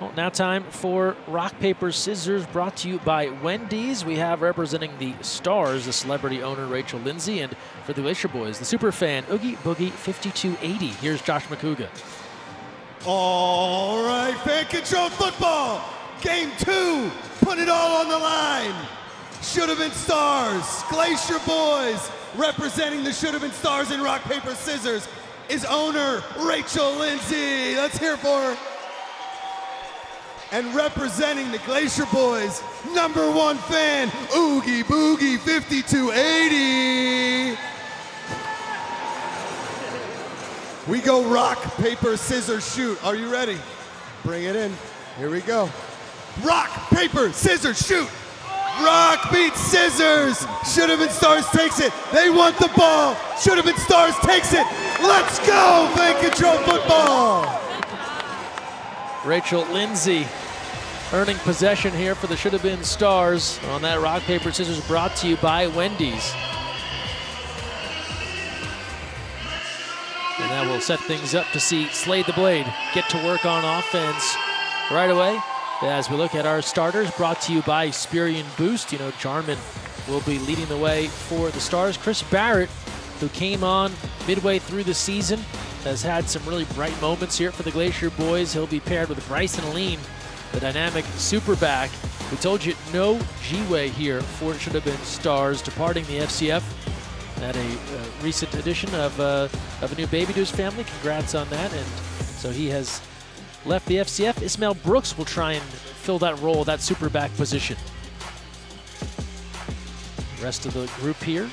Well, now time for Rock, Paper, Scissors, brought to you by Wendy's. We have representing the stars, the celebrity owner Rachel Lindsay, and for the Glacier Boyz, the super fan Oogie Boogie 5280. Here's Josh McCouga. All right, fan control football. Game two, put it all on the line. Should have been stars. Glacier Boyz, representing the should have been stars in rock, paper, scissors, is owner Rachel Lindsay. Let's hear for her. And representing the Glacier Boyz, number one fan, Oogie Boogie 5280. We go rock, paper, scissors, shoot. Are you ready? Bring it in. Here we go. Rock, paper, scissors, shoot. Rock beats scissors. Should have been stars takes it. They want the ball. Should have been stars takes it. Let's go, fan control football. Rachel Lindsay earning possession here for the should have been stars on that rock paper scissors brought to you by Wendy's. And that will set things up to see Slade the Blade get to work on offense right away. As we look at our starters brought to you by Experian Boost, you know, Jarman will be leading the way for the Stars. Chris Barrett, who came on midway through the season, has had some really bright moments here for the Glacier Boyz. He'll be paired with Bryson Lean, the dynamic superback. We told you no G-Way here for should have been Stars departing the FCF. Had a uh, recent addition of, uh, of a new baby to his family. Congrats on that. And so he has left the FCF. Ismail Brooks will try and fill that role, that superback position. Rest of the group here,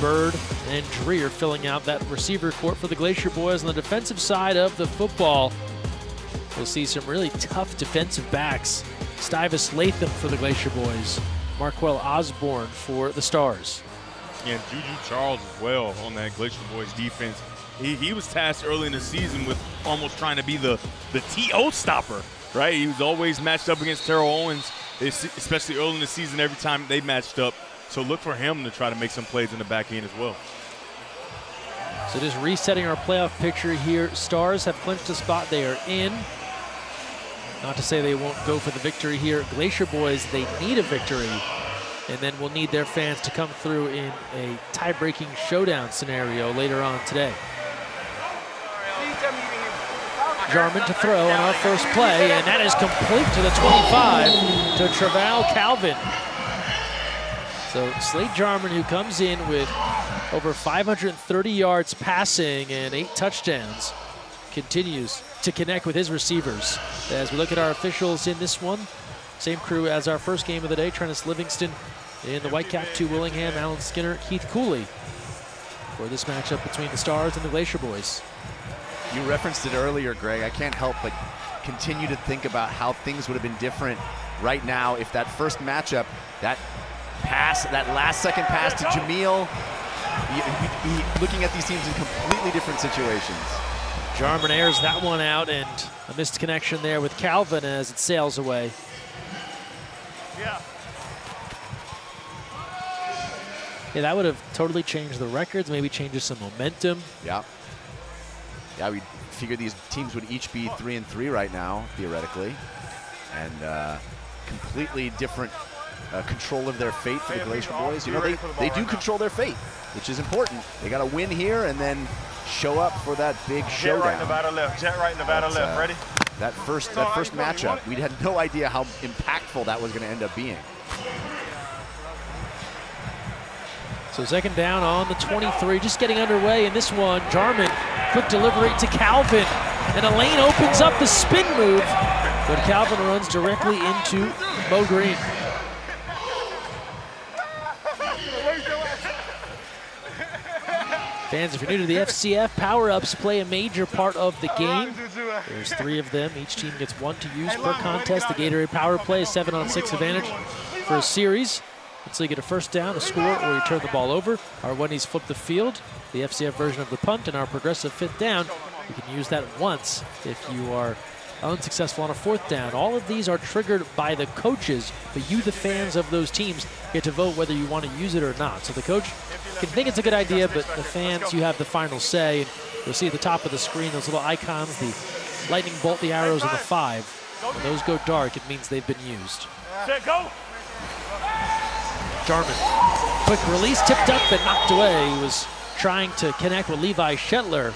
Bird and Dreer filling out that receiver court for the Glacier Boyz on the defensive side of the football. We'll see some really tough defensive backs. Stuyvis Latham for the Glacier Boyz. Marquel Osborne for the Stars. And Juju Charles as well on that Glacier Boyz defense. He, he was tasked early in the season with almost trying to be the, the TO stopper, right? He was always matched up against Terrell Owens, especially early in the season, every time they matched up. So look for him to try to make some plays in the back end as well. So just resetting our playoff picture here. Stars have clinched a spot they are in. Not to say they won't go for the victory here. Glacier Boyz, they need a victory and then we'll need their fans to come through in a tie-breaking showdown scenario later on today. Jarman to throw on our first play, and that is complete to the 25 to Traval Calvin. So Slade Jarman, who comes in with over 530 yards passing and eight touchdowns, continues to connect with his receivers. As we look at our officials in this one, same crew as our first game of the day, Trennis Livingston in the Whitecap, to Willingham, Alan Skinner, Keith Cooley for this matchup between the Stars and the Glacier Boyz. You referenced it earlier, Greg. I can't help but continue to think about how things would have been different right now if that first matchup, that pass, that last second pass to Jamil, looking at these teams in completely different situations. Jarman airs that one out and a missed connection there with Calvin as it sails away. Yeah. Yeah, that would have totally changed the records, maybe changes some momentum. Yeah. Yeah, we figure these teams would each be three and three right now, theoretically. And uh, completely different uh, control of their fate for the Glacier Boyz. You know, they, they do control their fate, which is important. They got to win here and then show up for that big showdown. Jet right, Nevada left. Jet right, Nevada That's, left. Uh, Ready? That first, that first matchup, we had no idea how impactful that was going to end up being. So second down on the 23, just getting underway in this one. Jarman, quick delivery to Calvin. And Elaine opens up the spin move, but Calvin runs directly into Mo Green. Fans, if you're new to the FCF, power-ups play a major part of the game. There's three of them. Each team gets one to use per contest. The Gatorade Power Play is seven on six advantage for a series. So you get a first down, a score, or you turn the ball over. Our Wendy's flip the field, the FCF version of the punt, and our progressive fifth down. You can use that once if you are unsuccessful on a fourth down. All of these are triggered by the coaches, but you, the fans of those teams, get to vote whether you want to use it or not. So the coach can think it's a good idea, but the fans, you have the final say. You'll see at the top of the screen those little icons, the lightning bolt, the arrows, and the five. When those go dark, it means they've been used. Go. Jarman, quick release, tipped up and knocked away. He was trying to connect with Levi Shetler.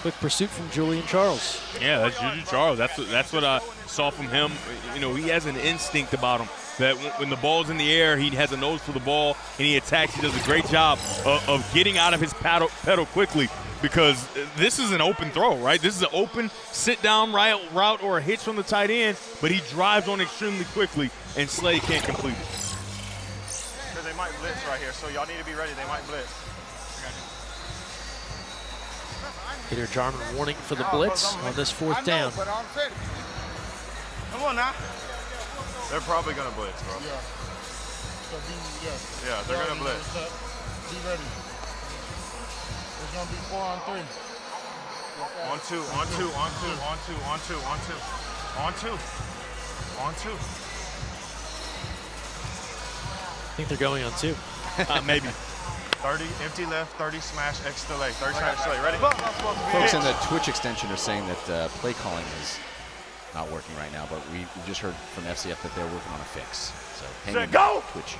Quick pursuit from Julian Charles. Yeah, that's Juju Charles. That's what, that's what I saw from him. You know, he has an instinct about him that when, when the ball's in the air, he has a nose for the ball and he attacks. He does a great job of, of getting out of his pedal, pedal quickly because this is an open throw, right? This is an open sit down route, route or a hitch from the tight end, but he drives on extremely quickly and Slade can't complete it. Because they might blitz right here, so y'all need to be ready. They might blitz. Peter Jarman warning for the blitz on this fourth down. Come on now. They're probably going to blitz, bro. Yeah, Yeah, they're going to blitz. Be ready. It's gonna be four on three. On two, on two, on two, on two, on two, on two, on two, on two. I think they're going on two. Uh, maybe. 30, empty left, 30 smash, X delay. 30 smash delay. Ready? Folks in the Twitch extension are saying that uh, play calling is not working right now, but we, we just heard from FCF that they're working on a fix. So hang Set, in go! Twitch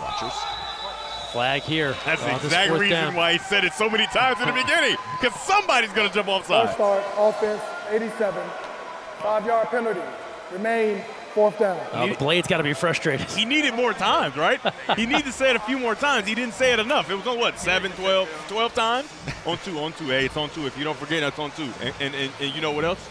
watchers. Flag here. That's the this exact reason down. why he said it so many times in the beginning because somebody's going to jump offside. First start, offense, 87. Five-yard penalty. Remain fourth down. Oh, the blade's got to be frustrated. he needed more times, right? he needed to say it a few more times. He didn't say it enough. It was on what, 7, 12, 12 times? On two, on two. Hey, it's on two. If you don't forget, it's on two. And, and, and, and you know what else?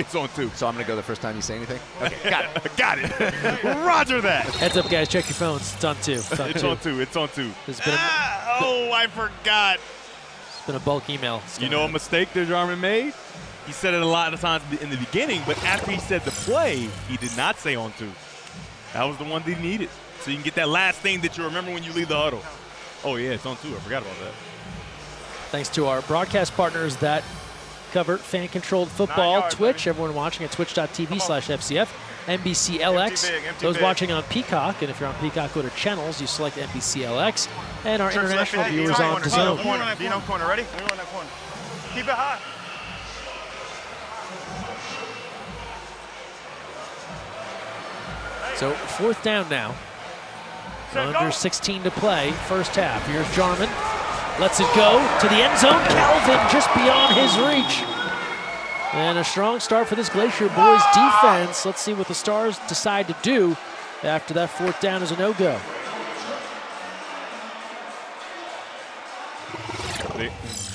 It's on two. So I'm going to go the first time you say anything? Okay, Got it. Got it. Roger that. Heads up, guys. Check your phones. It's on two. It's on It's two. on two. It's on two. There's been a, Ah, oh, I forgot. it's been a bulk email. It's You going know a mistake that Jarman made? He said it a lot of times in the beginning, but after he said the play, he did not say on two. That was the one that he needed. So you can get that last thing that you remember when you leave the huddle. Oh, yeah, it's on two. I forgot about that. Thanks to our broadcast partners that cover fan-controlled football, yards, Twitch. Everyone watching at twitch.tv slash FCF, NBCLX. Empty big, empty Those big. watching on Peacock, and if you're on Peacock, go to channels. You select NBCLX, and our international 50, viewers on the zone. corner, Dino corner. Ready? We run that corner. Keep it hot. So fourth down now. Under 16 to play, first half. Here's Jarman. Lets it go to the end zone. Calvin just beyond his reach. And a strong start for this Glacier Boyz defense. Let's see what the Stars decide to do after that fourth down is a no-go.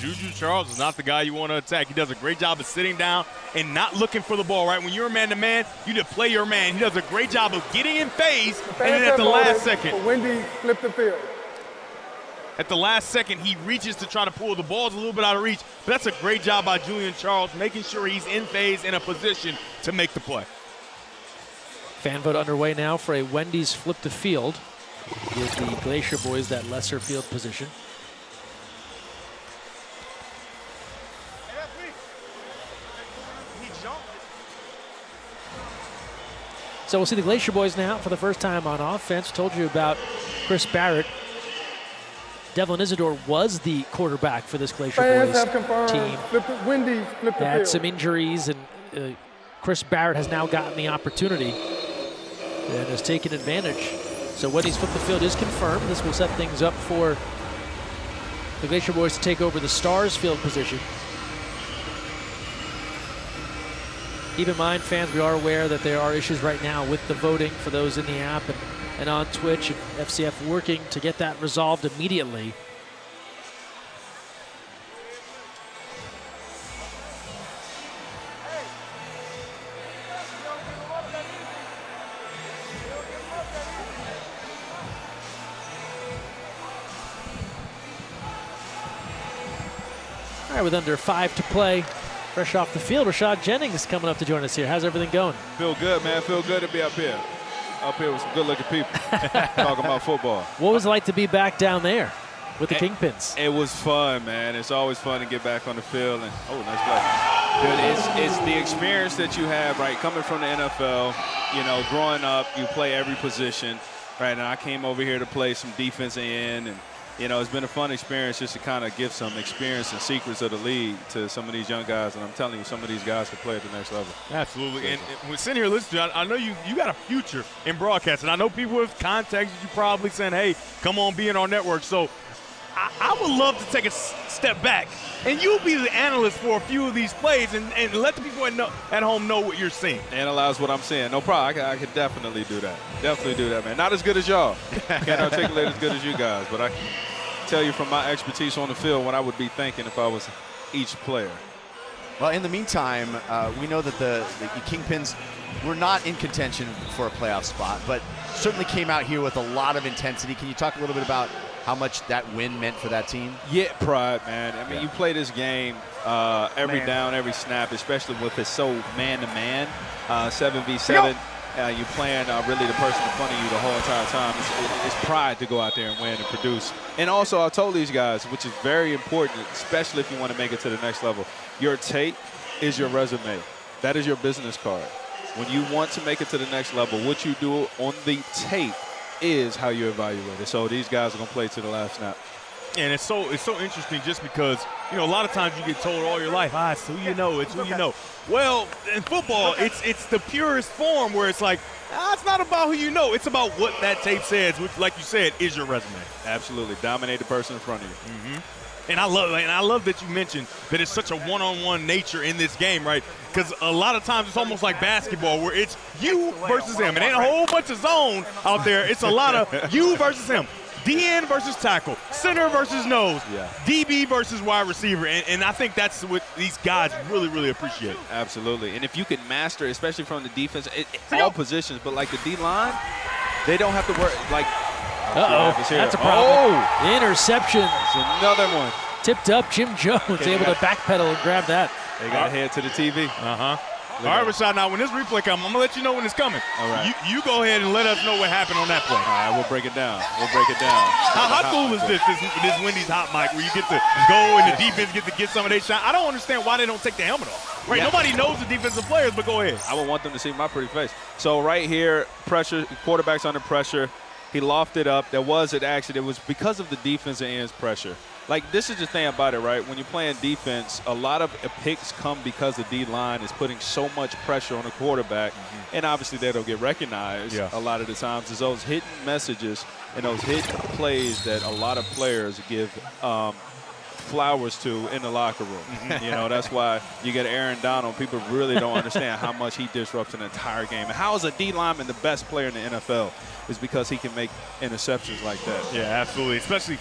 The- Juju Charles is not the guy you want to attack. He does a great job of sitting down and not looking for the ball, right? When you're a man-to-man, you just play your man. He does a great job of getting in phase, and then at the last second, For Wendy, flip the field. at the last second, he reaches to try to pull the balls a little bit out of reach. But that's a great job by Julian Charles, making sure he's in phase in a position to make the play. Fan vote underway now for a Wendy's flip the field. Give the Glacier Boyz that lesser field position. So we'll see the Glacier Boyz now for the first time on offense. Told you about Chris Barrett. Devlin Isidore was the quarterback for this Glacier Fans Boys team. Flip the, Wendy, flip Had field. some injuries, and uh, Chris Barrett has now gotten the opportunity and has taken advantage. So Wendy's flip the field is confirmed. This will set things up for the Glacier Boyz to take over the Stars field position. Keep in mind, fans, we are aware that there are issues right now with the voting for those in the app and, and on Twitch, and FCF working to get that resolved immediately. All right, with under five to play, fresh off the field, Rashad Jennings coming up to join us here. How's everything going? Feel good, man. Feel good to be up here. Up here with some good-looking people talking about football. What was it like to be back down there with the Eh, Kingpins? It was fun, man. It's always fun to get back on the field. And oh, nice play. Dude, it's it's the experience that you have, right? Coming from the NFL, you know, growing up, you play every position, right? And I came over here to play some defensive end, and you know, it's been a fun experience just to kind of give some experience and secrets of the league to some of these young guys. And I'm telling you, some of these guys can play at the next level. Absolutely. And, and we're sitting here listening to you, I, I know you, you got a future in broadcasting. I know people have contacted you probably saying, hey, come on, be in our network. So I, I would love to take a step back and you'll be the analyst for a few of these plays and, and let the people at, know, at home know what you're seeing. Analyze what I'm seeing. No problem. I can, I can definitely do that. Definitely do that, man. Not as good as y'all. Can't articulate as good as you guys, but I can tell you from my expertise on the field what I would be thinking if I was each player. Well, in the meantime, uh, we know that the, the Kingpins were not in contention for a playoff spot, but certainly came out here with a lot of intensity. Can you talk a little bit about how much that win meant for that team? Yeah, pride, man. I mean, Yeah. you play this game uh, every Man. down, every snap, especially with it so man-to-man, uh, 7v7. Uh, you're playing uh, really the person in front of you the whole entire time. It's, it's pride to go out there and win and produce. And also, I told these guys, which is very important, especially if you want to make it to the next level, your tape is your resume. That is your business card. When you want to make it to the next level, what you do on the tape is how you evaluate it. So these guys are going to play to the last snap. And it's so it's so interesting just because you know a lot of times you get told all your life, ah, it's who you know, it's who you know. Well, in football, it's it's the purest form where it's like, ah, it's not about who you know, it's about what that tape says, which, like you said, is your resume. Absolutely. Dominate the person in front of you. And I love and I love that you mentioned that it's such a one-on-one nature in this game, right? Because a lot of times it's almost like basketball where it's you versus him. It ain't a whole bunch of zone out there. It's a lot of you versus him. DN versus tackle, center versus nose, Yeah. DB versus wide receiver, and, and I think that's what these guys really, really appreciate. Absolutely. And if you can master, especially from the defense, it, all positions, but like the D line, they don't have to work. Like, Uh-oh, that's a problem. Oh, Interception. it's another one. Tipped up. Jim Jones able to backpedal and grab that. They got to head to the TV. Uh huh. All right, Rashad. Now, when this replay comes, I'm gonna let you know when it's coming. All right. You, you go ahead and let us know what happened on that play. All right, we'll break it down. We'll break it down. How, how cool is this, this? This Wendy's hot mic where you get to go and the defense get to get some of their shot. I don't understand why they don't take the helmet off. Right? Yeah. Nobody knows the defensive players, but go ahead. I would want them to see my pretty face. So right here, pressure, quarterback's under pressure. He lofted up. There was an accident. It was because of the defense and ends pressure. Like this is the thing about it, right? When you're playing defense, a lot of picks come because the D line is putting so much pressure on the quarterback, and obviously they don't get recognized Yeah. a lot of the times. It's those hidden messages and those hidden plays that a lot of players give um, flowers to in the locker room. you know, that's why you get Aaron Donald. People really don't understand how much he disrupts an entire game. And how is a D lineman the best player in the NFL? Is because he can make interceptions like that. Yeah, absolutely. Especially,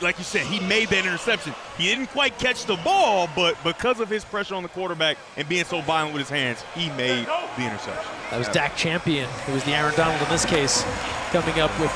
like you said, he made that interception. He didn't quite catch the ball, but because of his pressure on the quarterback and being so violent with his hands, he made the interception. That was Dak Champion, who was the Aaron Donald in this case, coming up with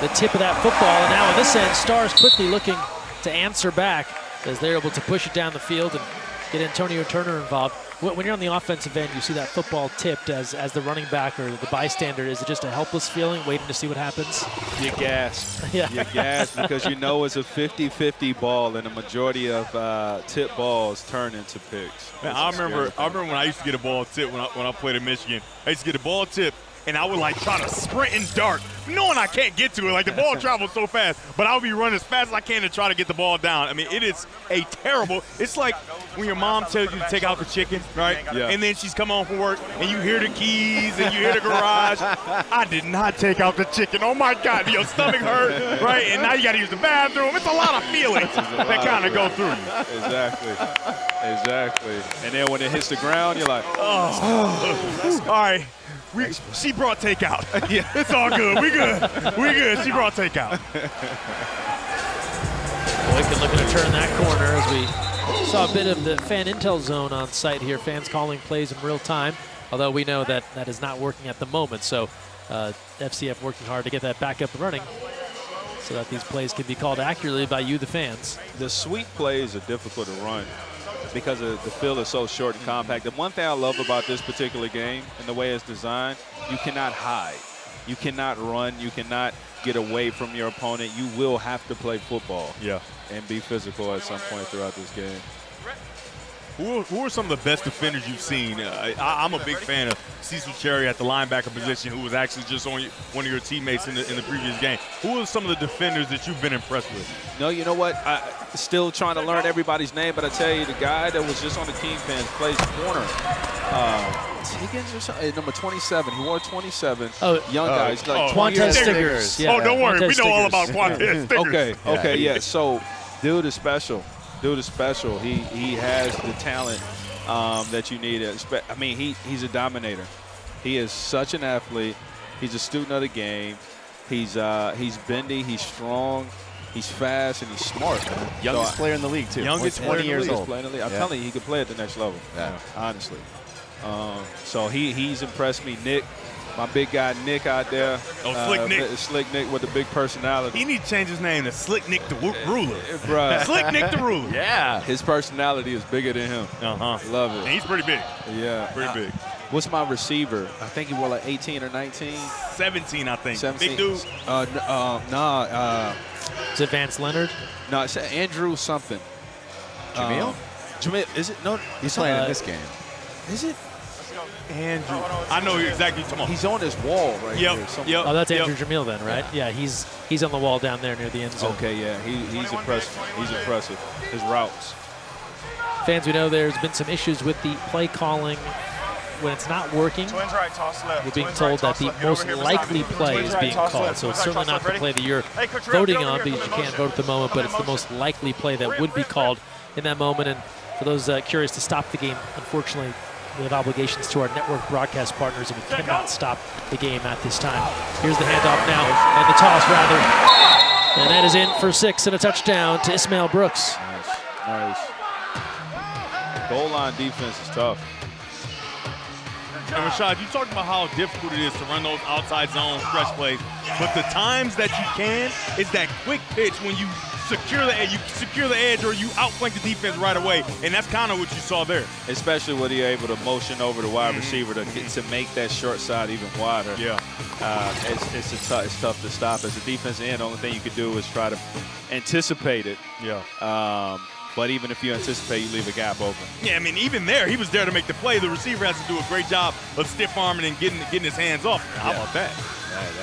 the tip of that football. And now on this end, Stars quickly looking to answer back as they're able to push it down the field and get Antonio Turner involved. When when you're on the offensive end, you see that football tipped as, as the running back or the bystander. Is it just a helpless feeling, waiting to see what happens? You gas. Yeah. You gas because you know it's a 50-50 ball, and the majority of uh, tip balls turn into picks. Man, It's I a remember, I remember when I used to get a ball tip when I, when I played in Michigan. I used to get a ball tip, and I would like try to sprint and dart, knowing I can't get to it. Like the ball travels so fast, but I'll be running as fast as I can to try to get the ball down. I mean, it is a terrible. It's like when your mom tells you to take out the chicken, right? Yeah. And then she's come home from work, and you hear the keys and you hear the garage. I did not take out the chicken. Oh my God, your stomach hurt, right? And now you got to use the bathroom. It's a lot of feelings that kind of go through you. Exactly. Exactly. And then when it hits the ground, you're like, oh All right. We, she brought takeout. yeah. It's all good. We good. We good. She brought takeout. Boykin looking to turn that corner as we saw a bit of the fan intel zone on site here. Fans calling plays in real time, although we know that that is not working at the moment. So uh, FCF working hard to get that back up and running so that these plays can be called accurately by you, the fans. the sweet plays are difficult to run because of the field is so short and compact. The one thing I love about this particular game and the way it's designed, you cannot hide. You cannot run. You cannot get away from your opponent. You will have to play football Yeah. and be physical at some point throughout this game. Who are, who are some of the best defenders you've seen? Uh, I, I'm a big fan of Cecil Cherry at the linebacker position, who was actually just on one of your teammates in the, in the previous game. Who are some of the defenders that you've been impressed with? No, you know what? I still trying to learn everybody's name, but I tell you, the guy that was just on the Kingpins plays corner. Uh, Higgins or something, number 27. He wore 27. Oh, young oh, guy. He's like oh, 20 Quantez years- Stiggers. Yeah, oh, don't worry. Quantez We know all about Quantez Stiggers. Okay, okay, yeah. So, dude is special. Dude is special. He he has the talent um, that you need. I mean, he he's a dominator. He is such an athlete. He's a student of the game. He's uh, he's bendy. He's strong. He's fast and he's smart. Man. Youngest So, player in the league, too. youngest Only 20 in years old. playing in the league. I'm Yeah. telling you, he could play at the next level. Yeah. honestly. Um, so he he's impressed me. Nick, my big guy Nick out there. Oh, Slick Nick. Slick Nick with the big personality. He need to change his name to Slick Nick the Wo- Ruler. Bruh. Slick Nick the Ruler. Yeah. His personality is bigger than him. Uh-huh. Love And it. he's pretty big. Yeah. Pretty big. What's my receiver? I think he was like 18 or 19. 17, I think. 17. Big dude. Uh, n- uh, nah, uh, Is it Vance Leonard? no, it's Andrew something. Jamil? Um, Jameel, is it? No, He's playing Uh, in this game. is it? Andrew. I know exactly what you're. He's on his wall right Yep, here. somewhere. yep. Oh, that's Yep. Andrew Jamil then, right? Yeah. he's he's on the wall down there near the end zone. Okay, yeah, he, he's impressive. He's impressive. His routes. Fans, we know there's been some issues with the play calling when it's not working. Twins right, toss left. We're being Twins told right, that the left. Most likely beside play Twins is being toss called. left. So it's right, certainly toss not the play that you're Hey, Coach voting on because you can't vote at the moment, but it's the most likely play that would be called in that moment. And for those uh, curious to stop the game, unfortunately, we have obligations to our network broadcast partners, and we cannot stop the game at this time. Here's the handoff now, and the toss rather. And that is in for six and a touchdown to Ismail Brooks. Nice. Nice. Goal line defense is tough. And Rashad, you talked about how difficult it is to run those outside zone stretch plays, but the times that you can is that quick pitch when you secure the edge, you secure the edge, or you outflank the defense right away, and that's kind of what you saw there. Especially when you're able to motion over the wide receiver to get, to make that short side even wider. Yeah. Uh, it's it's, a it's tough to stop. As a defense end, the only thing you could do is try to anticipate it. Yeah. Um, but even if you anticipate, you leave a gap open. Yeah, I mean, even there, he was there to make the play. The receiver has to do a great job of stiff arming and getting getting his hands off. How Yeah. about that?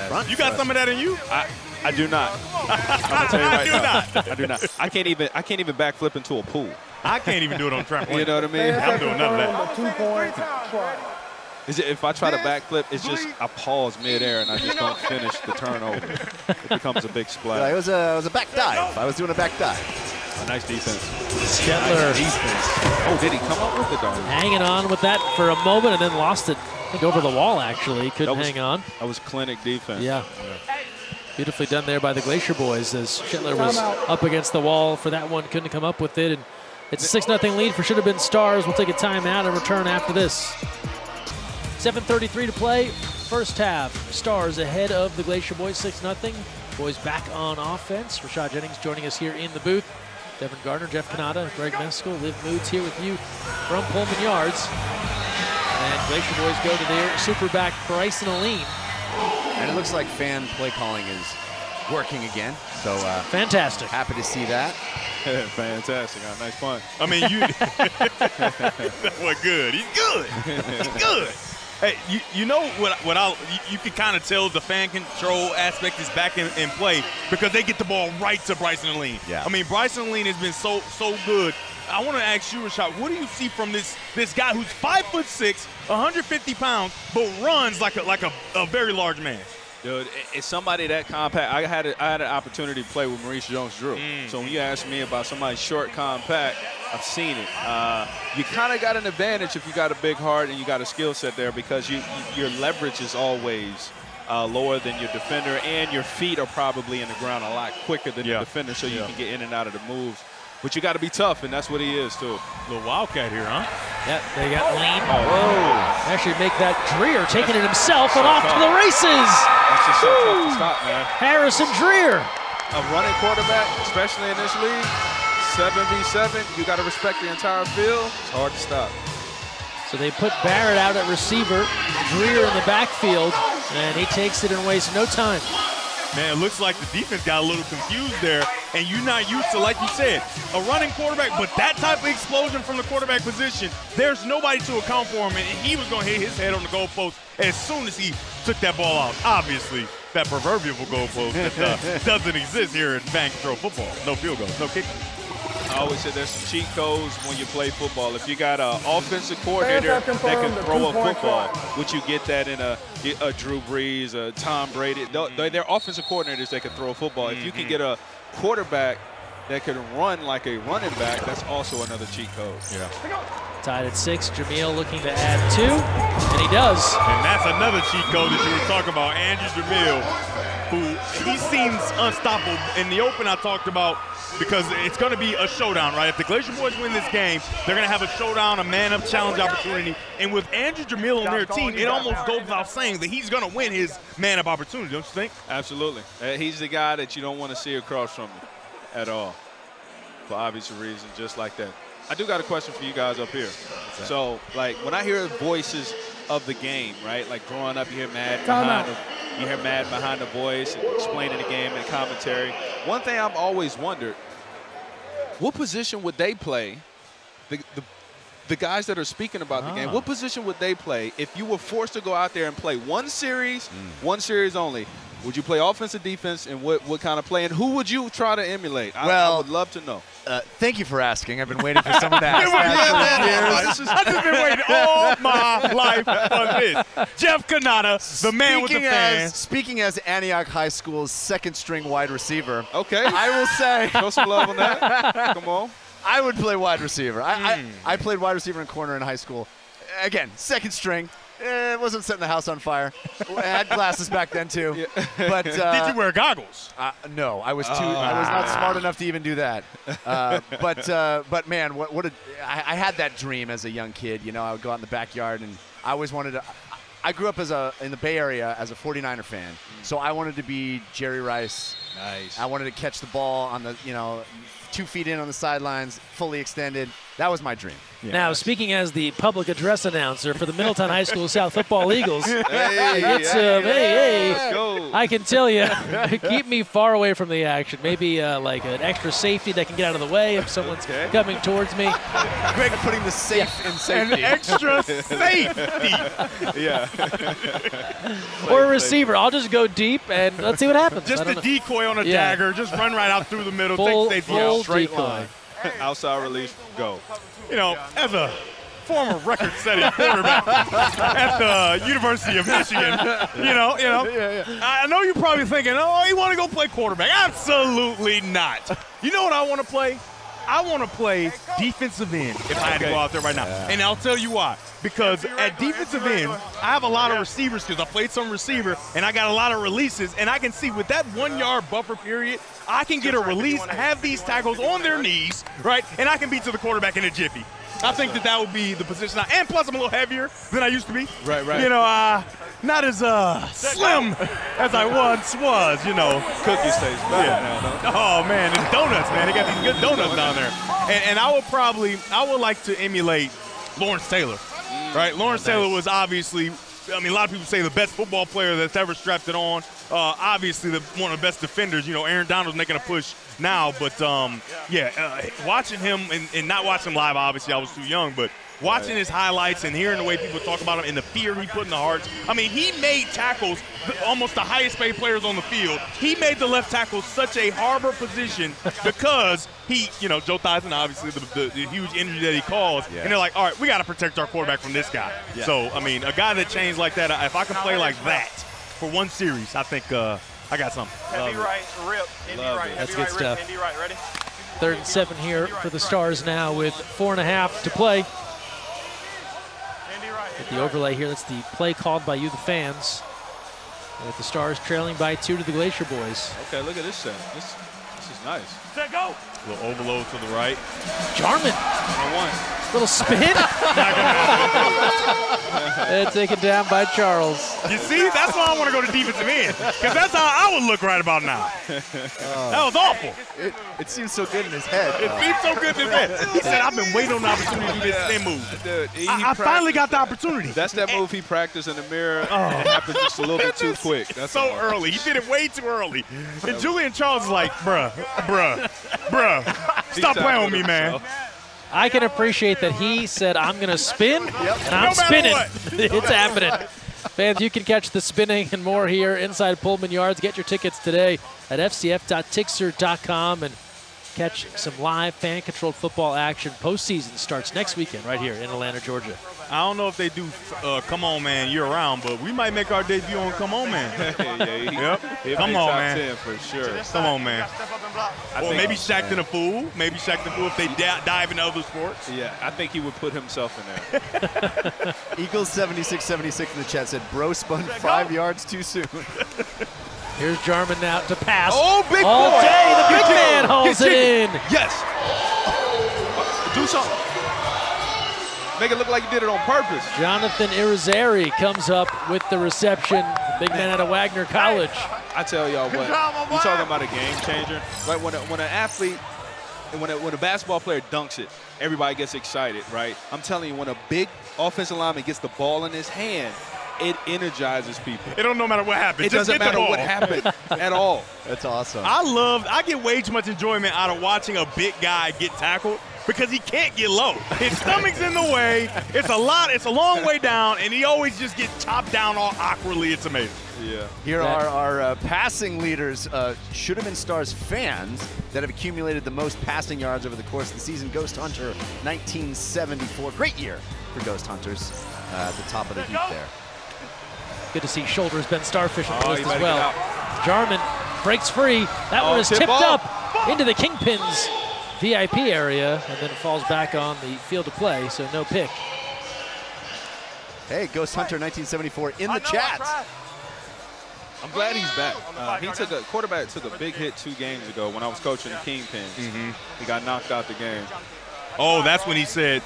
Front You got some of that in you? I, I do not. I'm gonna tell you I do now. not. I do not. I can't even I can't even backflip into a pool. I can't even do it on trampoline. You know what I mean? I'm doing none of that. The two point try. Is it, if I try to backflip, it's just I pause midair and I just don't finish the turnover. It becomes a big Yeah, it splash. was a, it was a back dive. I was doing a back dive. A nice defense. Shetler Oh, did he come up with it though? hanging on with that for a moment and then lost it. I think over the wall, actually. Couldn't was- hang on. That was clinic defense. Yeah. Beautifully done there by the Glacier Boyz as Shetler was up against the wall for that one. Couldn't come up with it. And it's a 6 0 lead for Should Have Been Stars. We'll take a timeout and return after this. 7.33 to play. First half. Stars ahead of the Glacier Boyz 6 0. Boys back on offense. Rashad Jennings joining us here in the booth. Devin Gardner, Jeff Canada, Greg Meskel, Liv Moods here with you from Pullman Yards. And Glacier Boyz go to their super back Bryson Aline. And it looks like fan play calling is working again. So uh, Fantastic. happy to see that. Fantastic. Uh, nice punt. I mean, you. that was good. He's good. He's good. Hey, you, you know what? What I you, you can kind of tell the fan control aspect is back in, in play because they get the ball right to Bryson and Lean. Yeah. I mean, Bryson Lean has been so so good. I want to ask you, Rashad, what do you see from this this guy who's five foot six, 150 pounds, but runs like a like a, a very large man? Dude, it's somebody that compact. I had a, I had an opportunity to play with Maurice Jones-Drew. Mm. So when you ask me about somebody short, compact, I've seen it. Uh, you kind of got an advantage if you got a big heart and you got a skill set there because you, you your leverage is always uh, lower than your defender, and your feet are probably in the ground a lot quicker than Yeah. the defender, so you Yeah. can get in and out of the moves. But you got to be tough, and that's what he is too. Little wildcat here, huh? Yep, they got lean. Oh, Actually make that Dreer taking it himself and off to the races. that's just so tough to stop, man. Harrison Dreer. a running quarterback, especially in this league, 7v7, you got to respect the entire field. It's hard to stop. So they put Barrett out at receiver, Dreer in the backfield, and he takes it and wastes no time. Man, it looks like the defense got a little confused there, and you're not used to, like you said, a running quarterback, but that type of explosion from the quarterback position, there's nobody to account for him, and he was going to hit his head on the goalpost as soon as he took that ball out. Obviously, that proverbial goalpost that uh, doesn't exist here in Fan Control football. No field goals, no kicking. I always say there's some cheat codes when you play football. If you got an offensive coordinator that can throw a football, try. would you get that in a, a Drew Brees, a Tom Brady? They're, mm-hmm. they're offensive coordinators that can throw a football. If you can mm-hmm. get a quarterback that can run like a running back, that's also another cheat code. Yeah. Tied at six. Jameel looking to add two, and he does. And that's another cheat code that you were talking about, Andrew Jamil, who he seems unstoppable. In the open, I talked about because it's going to be a showdown, right? If the Glacier Boyz win this game, they're going to have a showdown, a man-up challenge opportunity. And with Andrew Jamil on their team, it almost goes without saying that he's going to win his man-up opportunity, don't you think? Absolutely. Uh, He's the guy that you don't want to see across from you at all, for obvious reasons, just like that. I do got a question for you guys up here. So, like, when I hear voices of the game, right? Like growing up, you hear Mad Time behind out. the, you hear Mad behind the voice, explaining the game and commentary. One thing I've always wondered: what position would they play? The, the the guys that are speaking about the game, ah. what position would they play if you were forced to go out there and play one series, mm. one series only? Would you play offense or defense, and what, what kind of play? And who would you try to emulate? I, I would love to know. Uh, thank you for asking. I've been waiting for someone to ask that for years. I've just been waiting all my life for this. Jeff Kanata, the man with the Speaking fans. as, speaking as Antioch High School's second string wide receiver, Okay, I will say show some love on that. Come on. I would play wide receiver. I, Hmm. I, I played wide receiver and corner in high school. Again, second string. Eh, wasn't setting the house on fire. I had glasses back then too. But uh, Did you wear goggles? Uh, no, I was too. I was not smart enough to even do that. Uh, but uh, but man, what what a, I, I had that dream as a young kid. You know, I would go out in the backyard and I always wanted to. I grew up as a in the Bay Area as a 49er fan, so I wanted to be Jerry Rice. Nice. I wanted to catch the ball on the you know two feet in on the sidelines, fully extended. That was my dream. Now, speaking as the public address announcer for the Middletown High School South Football Eagles, Hey, it's, uh, hey, hey, Let's go. I can tell you, keep me far away from the action. Maybe uh, like an extra safety that can get out of the way if someone's Okay. coming towards me. Greg putting the safe in An safety. extra safety. yeah. Or a receiver. I'll just go deep and let's see what happens. Just a know. decoy on a Yeah. dagger. Just run right out through the middle. Full- take the safety full out. Straight decoy. line. Outside release, go. You know, as a former record-setting quarterback at the University of Michigan, you know, you know, I know you're probably thinking, oh, you want to go play quarterback? Absolutely not. You know what I want to play? I want to play defensive end if I had to go out there right now. And I'll tell you why. Because at defensive end, I have a lot of receivers because I played some receiver and I got a lot of releases. And I can see with that one yard buffer period, I can get a release, have these tackles on their knees, right? And I can beat to the quarterback in a jiffy. I think that that would be the position. I, and plus, I'm a little heavier than I used to be. Right, right. You know, uh, not as uh, slim as I once was, you know. Cookie stays better now, though. Oh man, it's donuts, man. They got these good donuts down there. And, and I would probably, I would like to emulate Lawrence Taylor, right? Lawrence Taylor was obviously, I mean, a lot of people say the best football player that's ever strapped it on. Uh, obviously, the, one of the best defenders. You know, Aaron Donald's making a push now, but um, yeah, uh, watching him and, and not watching him live, obviously, I was too young, but watching his highlights and hearing the way people talk about him and the fear he put in the hearts. I mean, he made tackles the- almost the highest paid players on the field. He made the left tackle such a harbor position because he, you know, Joe Theismann, obviously, the, the, the huge injury that he caused. And they're like, all right, we got to protect our quarterback from this guy. So, I mean, a guy that changed like that, if I can play like that for one series, I think uh, I got something. Heavy right, rip. Indy Love right, it. That's good rip. stuff. Indy right, ready? Third and seven here for the Stars now with four and a half to play. Indy. With the overlay here, that's the play called by you, the fans. With the Stars trailing by two to the Glacier Boyz. Okay, look at this set. This, this is nice. Set go. A little overload to the right. Jarman, One on one. Little spin. and taken down by Charles. You see, that's why I want to go to defensive end because that's how I would look right about now. That was awful. It, it seems so good in his head. It seems so good in his head. He said, "I've been waiting on the opportunity to do this spin move. Dude, he- he I, I finally got the opportunity." That's that move he practiced in the mirror. Oh. It happened just a little bit too quick. That's so all. early. He did it way too early. And Julian Charles is like, bruh, bruh, bruh, stop playing with me, with man. I can appreciate that he said, I'm going to spin, and I'm No spinning. it's happening. Fans, you can catch the spinning and more here inside Pullman Yards. Get your tickets today at fcf.tixr.com and catch some live fan-controlled football action. Postseason starts next weekend right here in Atlanta, Georgia. I don't know if they do uh, Come On Man year round, but we might make our debut on Come On Man. yeah, he, Yep. he'll Come be on, top man. 10 for sure. Come on, man. I Or think- maybe Shaq and a fool. Maybe Shaq the fool if they da- dive into other sports. Yeah, I think he would put himself in there. Eagles 76-76 in the chat said, bro spun five yards too soon. Here's Jarman now to pass. Oh, big All boy. day, the big Get man jiggy. holds it in. Yes. Do something. Make it look like you did it on purpose. Jonathan Irizarry comes up with the reception. The big man out of Wagner College. I tell y'all what, you talking about a game changer. Right when a, when an athlete, and when a, when a basketball player dunks it, everybody gets excited, right? I'm telling you, when a big offensive lineman gets the ball in his hand, it energizes people. It don't no matter what happens. It Just doesn't matter what ball. happened at all. That's awesome. I love, I get way too much enjoyment out of watching a big guy get tackled because he can't get low. His stomach's in the way. It's a lot, it's a long way down, and he always just gets chopped down all awkwardly. It's amazing. Yeah. Here are our uh, passing leaders, uh, Should Have Been Stars fans that have accumulated the most passing yards over the course of the season. Ghost Hunter 1974. Great year for Ghost Hunters uh, at the top of the heap there. Good to see Shoulders Ben Starfish on the Oh, list as well. Jarman breaks free. That Oh, one is tip tipped ball. up into the Kingpins VIP area and then it falls back on the field of play, so no pick. Hey, Ghost Hunter 1974 in the chat. I'm glad he's back. Uh, he took a quarterback took a big hit two games ago when I was coaching the Kingpins. He got knocked out the game. Oh, that's when he said,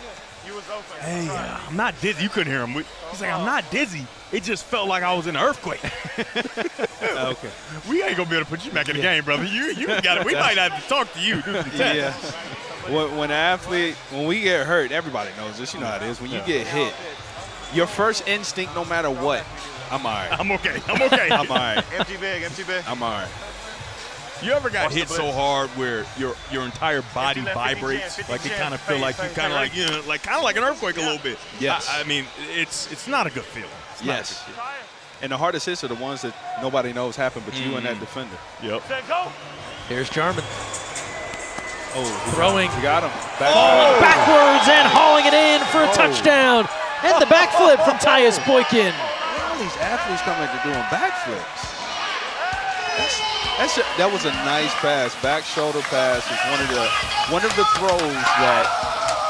Hey, uh, I'm not dizzy. You couldn't hear him. He's like, I'm not dizzy. It just felt like I was in an earthquake. Okay. we ain't gonna be able to put you back in the game, brother. You, you got it. We might have to talk to you. Do some tests. Yeah. When, when an athlete, when we get hurt, everybody knows this. You know how it is. When you get hit, your first instinct, no matter what, I'm all right. I'm okay. I'm okay. I'm all right. Empty big, empty big. I'm all right. You ever got Watch hit so hard where your your entire body 50 left, 50 vibrates, chance, 50 like you kind of feel like you kind of like you know, like kind of like an earthquake a little bit. Yes. I, I mean, it's it's not a good feeling. It's not a Yes. good feeling. And the hardest hits are the ones that nobody knows happen but you and that mm. defender. Yep. Here's Jarman Oh, throwing you got him. Back oh! falling backwards and hauling it in for a Oh. touchdown. And the backflip from Tyus Boykin. all these athletes coming to doing backflips. That's, that's a, that was a nice pass. Back shoulder pass is one of the one of the throws that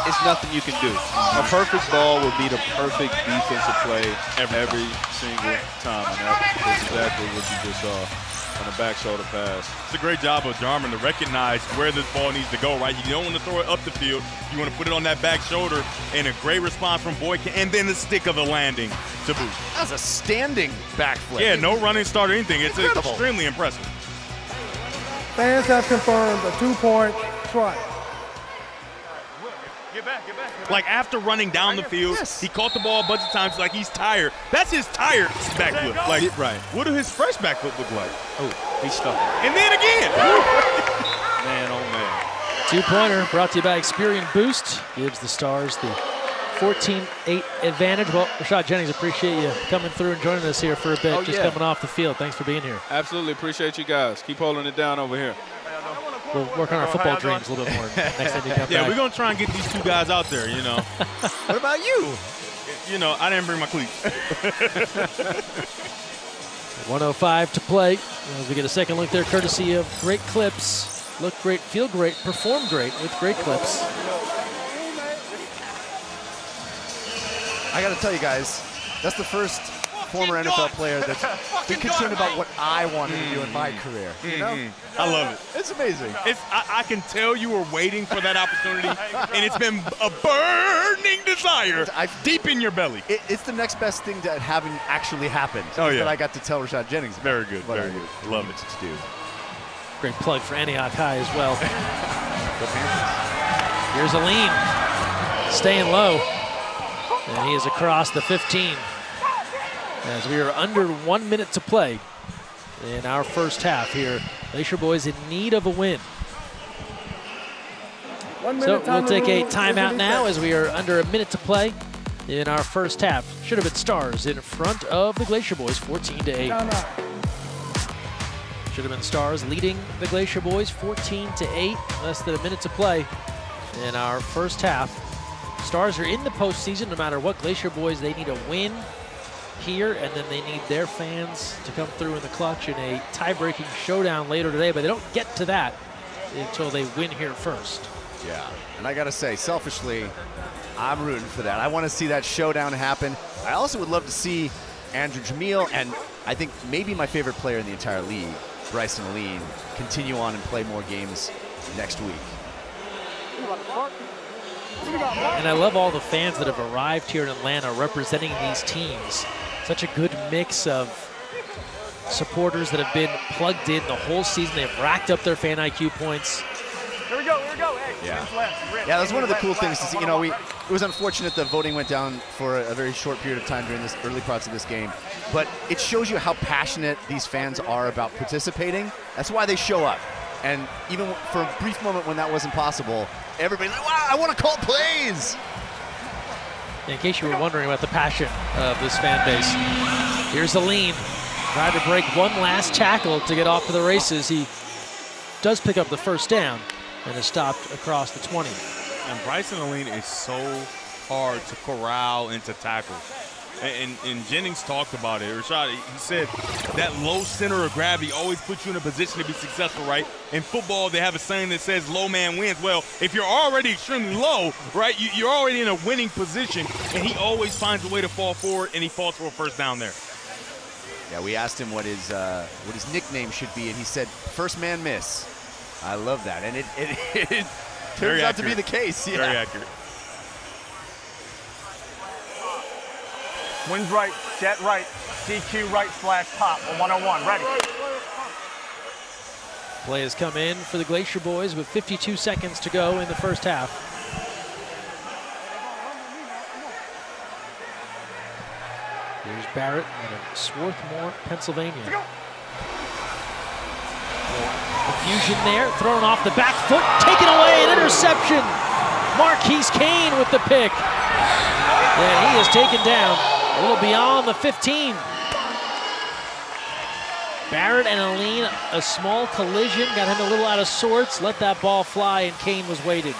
it's nothing you can do. A perfect ball would be the perfect defensive play every, single time, and that is exactly what you just saw on a back shoulder pass. It's a great job of Jarman to recognize where this ball needs to go, right? You don't want to throw it up the field. You want to put it on that back shoulder, and a great response from Boykin, and then the stick of the landing to boot. That was a standing backflip. Yeah, no running start or anything. It's Incredible. extremely impressive. Fans have confirmed a two-point try. Get back, get back. Get back. Like after running down the field, Yes. he caught the ball a bunch of times like he's tired. That's his tired backflip. Like, Right. what do his fresh backflip look like? Oh, he's stuck. And then again. Man, oh man. Two-pointer brought to you by Experian Boost. Gives the Stars the 14-8 advantage. Well, Rashad Jennings, appreciate you coming through and joining us here for a bit. Oh, just yeah. coming off the field. Thanks for being here. Absolutely appreciate you guys. Keep holding it down over here. We'll work on our football dreams a little bit more next time you come Yeah, back. we're gonna try and get these two guys out there. You know, What about you? you know, I didn't bring my cleats. 105 to play. As we get a second look there, courtesy of Great Clips. Look great, feel great, perform great with Great Clips. I got to tell you guys, that's the first former NFL player that's been concerned about what I wanted to do in my career. You know? Mm-hmm. I love it. It's amazing. It's, I, I can tell you were waiting for that opportunity, and it's been a burning desire I- deep in your belly. It, it's the next best thing to having actually happened. Oh, yeah. That I got to tell Rashad Jennings. about Very good, what very I good. Love it. to do. Great plug for Antioch High as well. Here's a lean, staying low, and he is across the 15. As we are under one minute to play in our first half here, Glacier Boyz in need of a win. So we'll take a timeout now as we are under a minute to play in our first half. Should have been Stars in front of the Glacier Boyz, 14 to 8. Should have been Stars leading the Glacier Boyz 14 to 8. Less than a minute to play in our first half. Stars are in the postseason no matter what. Glacier Boyz, they need a win here, and then they need their fans to come through in the clutch in a tie-breaking showdown later today, but they don't get to that until they win here first. Yeah, and I gotta say, selfishly, I'm rooting for that. I want to see that showdown happen. I also would love to see Andrew Jamil and I think maybe my favorite player in the entire league, Bryson Aline, continue on and play more games next week. And I love all the fans that have arrived here in Atlanta representing these teams. Such a good mix of supporters that have been plugged in the whole season. They've racked up their fan IQ points. Here we go, here we go. Hey, Yeah. hands left. Yeah, that's one of the cool left, things to see. You know, we it was unfortunate the voting went down for a, a very short period of time during this early parts of this game, but it shows you how passionate these fans are about participating. That's why they show up. And even for a brief moment when that wasn't possible, everybody's like, "Wow, I want to call plays!" In case you were wondering about the passion of this fan base, here's Aline. Tried to break one last tackle to get off to the races. He does pick up the first down and is stopped across the 20. And Bryson Aline is so hard to corral into tackles. And, and, Jennings talked about it. Rashad, he said that low center of gravity always puts you in a position to be successful, right? In football, they have a saying that says low man wins. Well, if you're already extremely low, right, you, you're already in a winning position, and he always finds a way to fall forward, and he falls for a first down there. Yeah, we asked him what his uh, what his nickname should be, and he said, "First man miss." I love that, and it it, it turns Very out to be the case. Yeah. Very accurate. Wings right, jet right, DQ right slash pop. A one-on-one, ready. Play has come in for the Glacier Boyz with 52 seconds to go in the first half. Here's Barrett out of Swarthmore, Pennsylvania. Confusion there, thrown off the back foot, taken away, an interception. Marquise Kane with the pick. And he is taken down a little beyond the 15. Barrett and Aline, a small collision, got him a little out of sorts, let that ball fly, and Kane was waiting.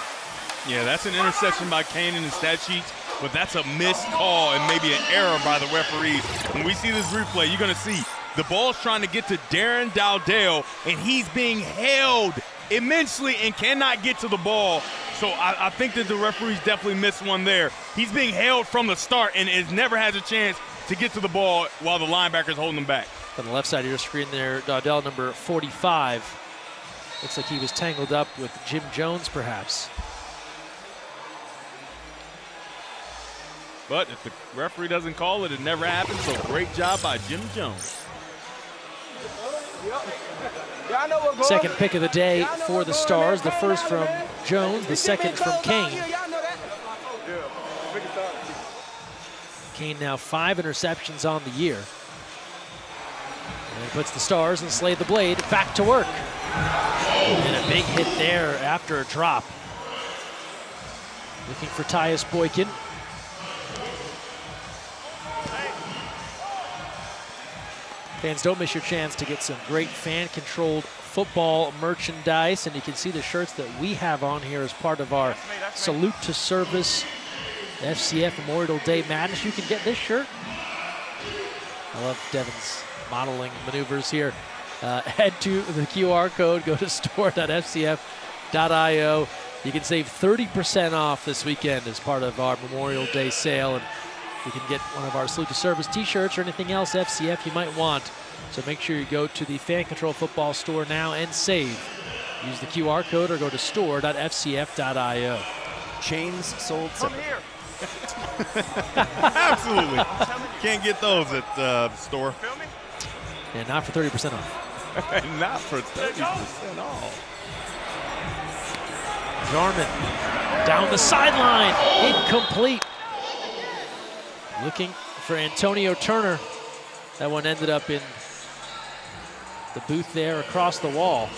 Yeah, that's an interception by Kane in the stat sheet, but that's a missed call and maybe an error by the referees. When we see this replay, you're going to see the ball's trying to get to Darren Dowdell, and he's being held immensely and cannot get to the ball. So I, I think that the referees definitely missed one there. He's being held from the start and has never has a chance to get to the ball while the linebacker's holding him back. On the left side of your screen there, Dowdell number 45. Looks like he was tangled up with Jim Jones, perhaps. But if the referee doesn't call it, it never happens. So great job by Jim Jones. Second pick of the day for the Stars. The first from Jones, the second from Kane. Kane now five interceptions on the year. And puts the Stars and Slade the Blade back to work. And a big hit there after a drop. Looking for Tyus Boykin. Fans, don't miss your chance to get some great fan-controlled football merchandise. And you can see the shirts that we have on here as part of our Salute to Service FCF Memorial Day Madness. You can get this shirt. I love Devin's modeling maneuvers here. Uh, head to the QR code, go to store.fcf.io. You can save 30% off this weekend as part of our Memorial Day sale. And You can get one of our Salute to Service t-shirts or anything else FCF you might want. So make sure you go to the Fan Control Football store now and save. Use the QR code or go to store.fcf.io. Chains sold Come separately. here. Absolutely. Can't get those at uh, the store. Feel me? And not for 30% off. Not for 30% off. Jarman down the sideline, incomplete. Looking for Antonio Turner. That one ended up in the booth there across the wall.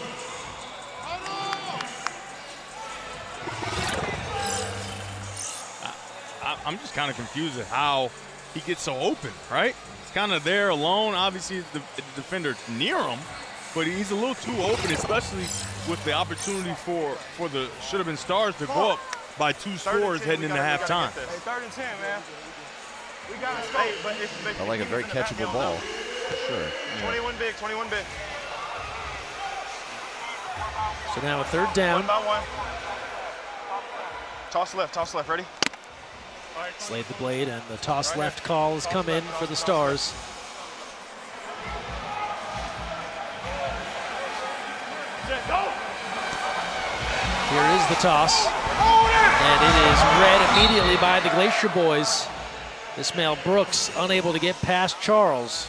I, I'm just kind of confused at how he gets so open, right? He's kind of there alone. Obviously, the, the defender near him, but he's a little too open, especially with the opportunity for for the should have been stars to go up by two scores heading into gotta- halftime. Hey, third and 10, man. We got to Hey, but it's, but Felt like a very us in the back, catchable ball, for sure. 21 big, 21 big. So now a third down. One by one. Toss left, toss left. Ready? Slade the blade and the toss left calls come in for the Stars. Here is the toss. Oh, and it is read immediately by the Glacier Boyz. Ismail Brooks unable to get past Charles.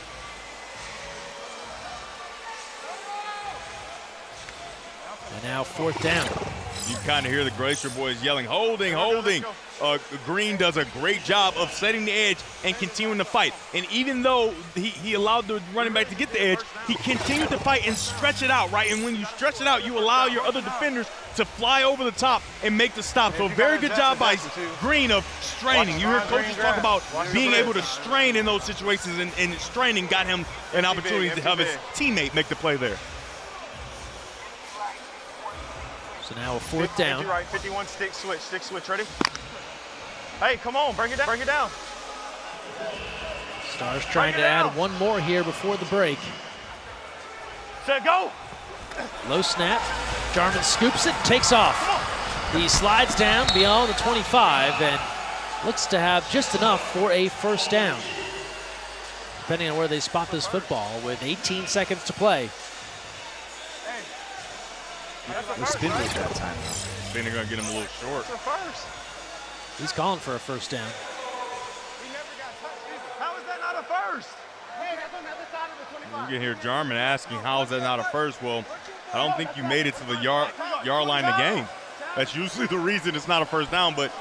And now fourth down. You kind of hear the Glacier Boyz yelling, holding, holding. Uh, Green does a great job of setting the edge and continuing to fight. And even though he, he allowed the running back to get the edge, he continued to fight and stretch it out, right? And when you stretch it out, you allow your other defenders to fly over the top and make the stop. So very good job by Green of straining. You hear Watch the line, coaches talk about being able to strain in those situations, and, and straining got him an opportunity to have his teammate make the play there. So now a fourth 50, down. right, 51 stick switch, stick switch. Ready? Hey, come on, bring it down, bring it down. Stars trying to it add one more here before the break. Set, go. Low snap. Jarman scoops it, takes off. He slides down beyond the 25 and looks to have just enough for a first down. Depending on where they spot this football with 18 seconds to play. No spin move that time. Then they're going to get him a little short. A first. He's calling for a first down. He never got touched. How is that not a first? Hey, that's on the other side of the 25. You can hear Jarman asking, how is that not a first? Well, I don't think you made it to the yard, yard line of the game. That's usually the reason it's not a first down, but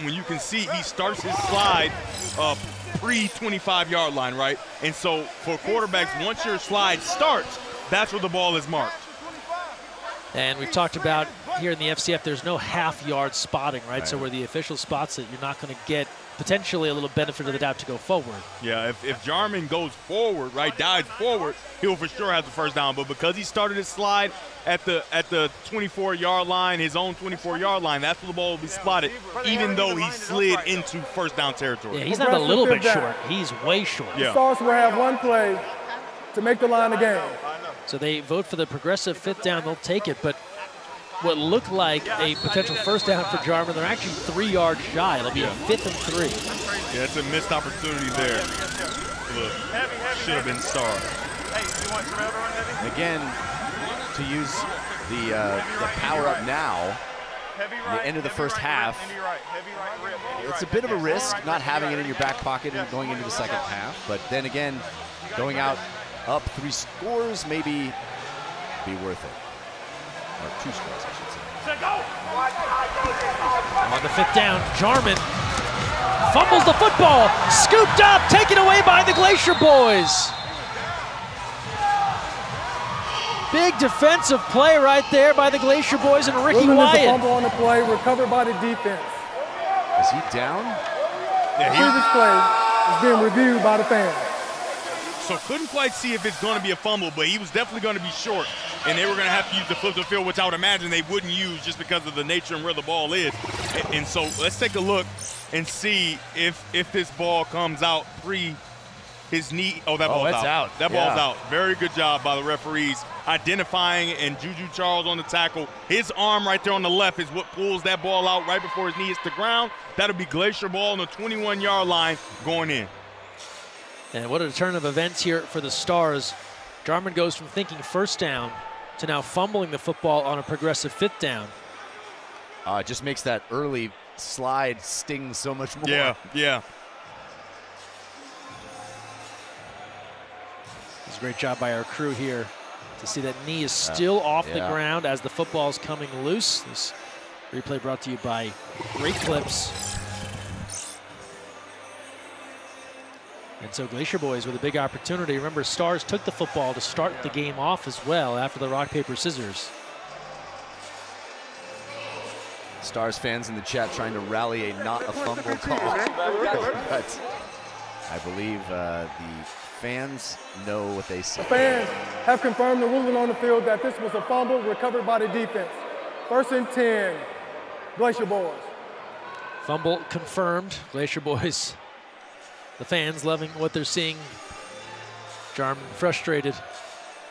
when you can see he starts his slide uh, pre-25 yard line, right? And so for quarterbacks, once your slide starts, that's where the ball is marked. And we've talked about here in the FCF, there's no half yard spotting, right? So where the official spots it, you're not going to get potentially a little benefit of the doubt to go forward. Yeah, if, if Jarman goes forward, right, dives forward, he'll for sure have the first down. But because he started his slide at the at the 24 yard line, his own 24 yard line, that's where the ball will be spotted, even though he slid into first down territory. Yeah, he's not a little bit short. He's way short. Yeah. Stars will have one play to make the line of game. So they vote for the progressive fifth down. They'll take it. But what looked like a potential first down for Jarman, they're actually three yards shy. It'll be a fifth and three. Yeah, it's a missed opportunity there. Look, should have been stars. Hey, you want Terrell to heavy? Again, to use the uh, the power up now, the end of the first half. Heavy right, heavy right, rip, heavy it's a bit of a risk not having it in your back pocket and going into the second half. But then again, going out up three scores maybe be worth it. Or two scores, I should say. Set, go. On the fifth down, Jarman fumbles the football, scooped up, taken away by the Glacier Boyz. Big defensive play right there by the Glacier Boyz and Ricky Wilson is a Wyatt. fumble on the play, recovered by the defense. Is he down? Yeah, he, Previous play is being reviewed by the fans. So couldn't quite see if it's going to be a fumble, but he was definitely going to be short, and they were going to have to use the flip the field, which I would imagine they wouldn't use just because of the nature and where the ball is. And, and so let's take a look and see if if this ball comes out pre his knee. Oh, that Oh, ball's it's out. That ball's Yeah. out. Very good job by the referees identifying and Juju Charles on the tackle. His arm right there on the left is what pulls that ball out right before his knee hits the ground. That'll be Glacier ball on the 21-yard line going in. And what a turn of events here for the Stars. Jarman goes from thinking first down to now fumbling the football on a progressive fifth down. Uh, it just makes that early slide sting so much more. Yeah, yeah. It's a great job by our crew here to see that knee is still off the ground as the football is coming loose. This replay brought to you by Great Clips. And so Glacier Boyz with a big opportunity. Remember, Stars took the football to start the game off as well after the rock, paper, scissors. Stars fans in the chat trying to rally a not a fumble call. but I believe uh, the fans know what they see. Fans have confirmed the ruling on the field that this was a fumble recovered by the defense. First and 10, Glacier Boyz. Fumble confirmed. Glacier Boys, the fans loving what they're seeing. Jarman frustrated.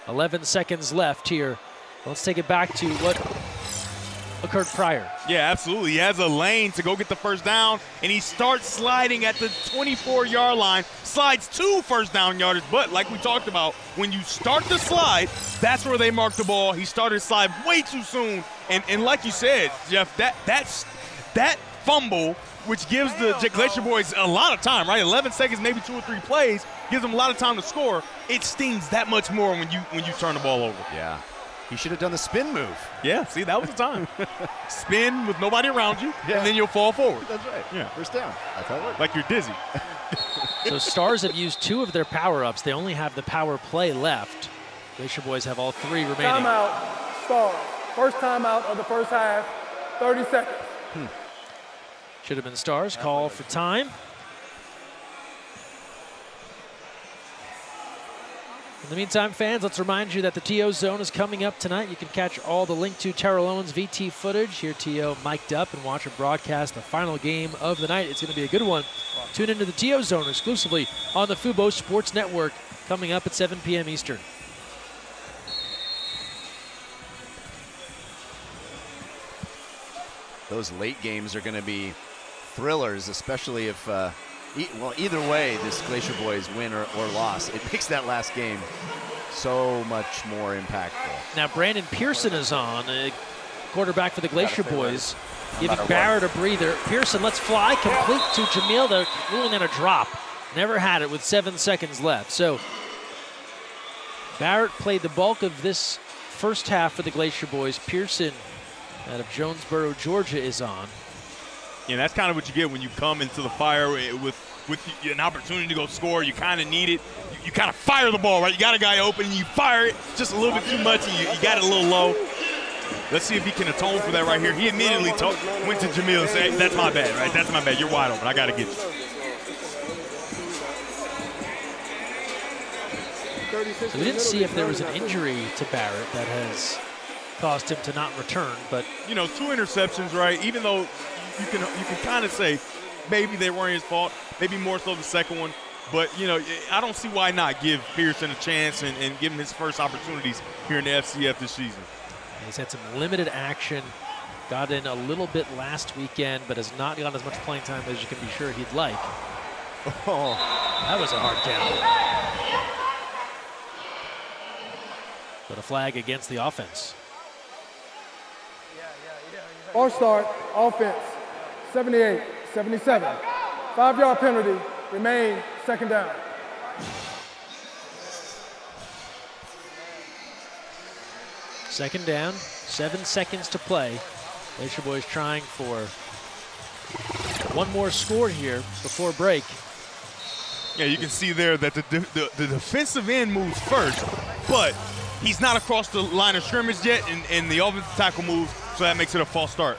11 seconds left here. Let's take it back to what occurred prior. Yeah, absolutely. He has a lane to go get the first down, and he starts sliding at the 24-yard line, slides two first down yardage. But like we talked about, when you start the slide, that's where they mark the ball. He started slide way too soon, and and like you said, Jeff, that that's that fumble, which gives the J- Glacier Boyz a lot of time, right? 11 seconds, maybe two or three plays, gives them a lot of time to score. It stings that much more when you when you turn the ball over. Yeah. He should have done the spin move. Yeah, see, that was the time. Spin with nobody around you, Yeah. and then you'll fall forward. That's right. Yeah. First down. That's how it works. like you're dizzy. So Stars have used two of their power-ups. They only have the power play left. Glacier Boys have all three remaining. Timeout, Stars. First timeout of the first half, 30 seconds. Should have been Stars. Call for time. In the meantime, fans, let's remind you that the TO Zone is coming up tonight. You can catch all the link to Terrell Owens VT footage. Here, TO mic'd up and watch a broadcast the final game of the night. It's going to be a good one. Tune into the TO Zone exclusively on the Fubo Sports Network coming up at 7 p.m. Eastern. Those late games are going to be thrillers, especially if, uh, e- well, either way, this Glacier Boyz win or, or loss, it makes that last game so much more impactful. Now Brandon Pearson is on, uh, quarterback for the Glacier Boyz, giving Barrett a breather. Pearson, let's fly, complete to Jamil. They're ruling on a drop. Never had it with seven seconds left. So Barrett played the bulk of this first half for the Glacier Boyz. Pearson out of Jonesboro, Georgia is on. Yeah, that's kind of what you get when you come into the fire with with an opportunity to go score. You kind of need it. You, you kind of fire the ball, right? You got a guy open, and you fire it just a little bit too much, and you, you got it a little low. Let's see if he can atone for that right here. He immediately went to Jamil and said, "That's my bad, right? That's my bad. You're wide open. I got to get you." So we didn't see if there was an injury to Barrett that has caused him to not return, but you know, two interceptions, right? Even though you can you can kind of say maybe they weren't his fault, maybe more so the second one. But you know, I don't see why not give Pearson a chance and, and give him his first opportunities here in the FCF this season. He's had some limited action, got in a little bit last weekend, but has not gotten as much playing time as you can be sure he'd like. Oh, that was a hard down. But a flag against the offense. Or start, offense, 78, 77. Five yard penalty, remain second down. Second down, seven seconds to play. Glacier Boyz trying for one more score here before break. Yeah, you can see there that the, the, the defensive end moves first, but he's not across the line of scrimmage yet, and, and the offensive tackle moves, so that makes it a false start.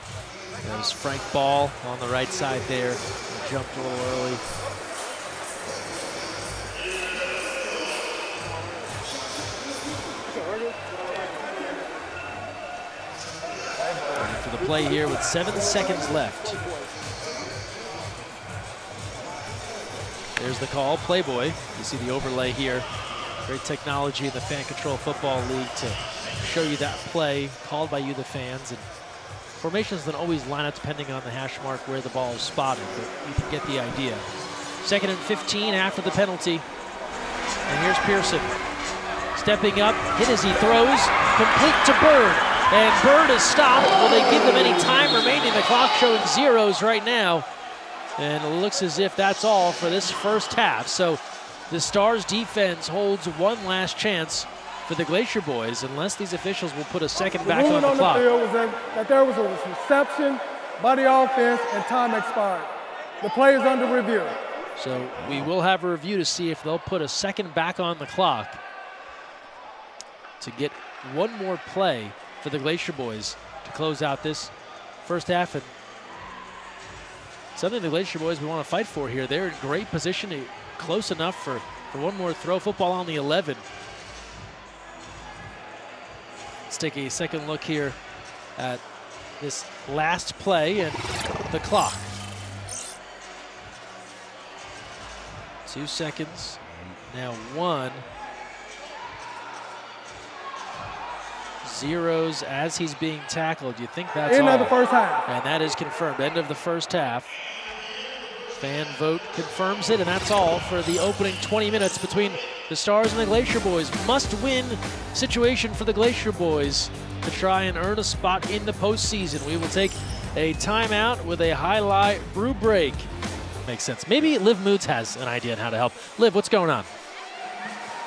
There's Frank Ball on the right side there. He jumped a little early. And for the play here with seven seconds left. There's the call. Playboy. You see the overlay here. Great technology in the Fan Control Football League to show you that play called by you, the fans. And formations don't always line up depending on the hash mark where the ball is spotted, but you can get the idea. Second and 15 after the penalty. And here's Pearson. Stepping up, hit as he throws, complete to Bird. And Bird is stopped. Will they give them any time remaining? The clock showing zeros right now. And it looks as if that's all for this first half. So the Stars defense holds one last chance for the Glacier Boyz unless these officials will put a second back the on the on clock. the field was that, there was a reception by the offense and time expired. The play is under review. So we will have a review to see if they'll put a second back on the clock to get one more play for the Glacier Boyz to close out this first half. And something the Glacier Boyz we want to fight for here. They're in great position, to- close enough for, for one more throw. Football on the 11. Let's take a second look here at this last play and the clock. Two seconds. Now one. Zeros as he's being tackled. You think that's End all? of the first half. And that is confirmed. End of the first half. Fan vote confirms it, and that's all for the opening 20 minutes between the Stars and the Glacier Boyz. Must win situation for the Glacier Boyz to try and earn a spot in the postseason. We will take a timeout with a highlight brew break. Makes sense. Maybe Liv Moods has an idea on how to help. Liv, what's going on?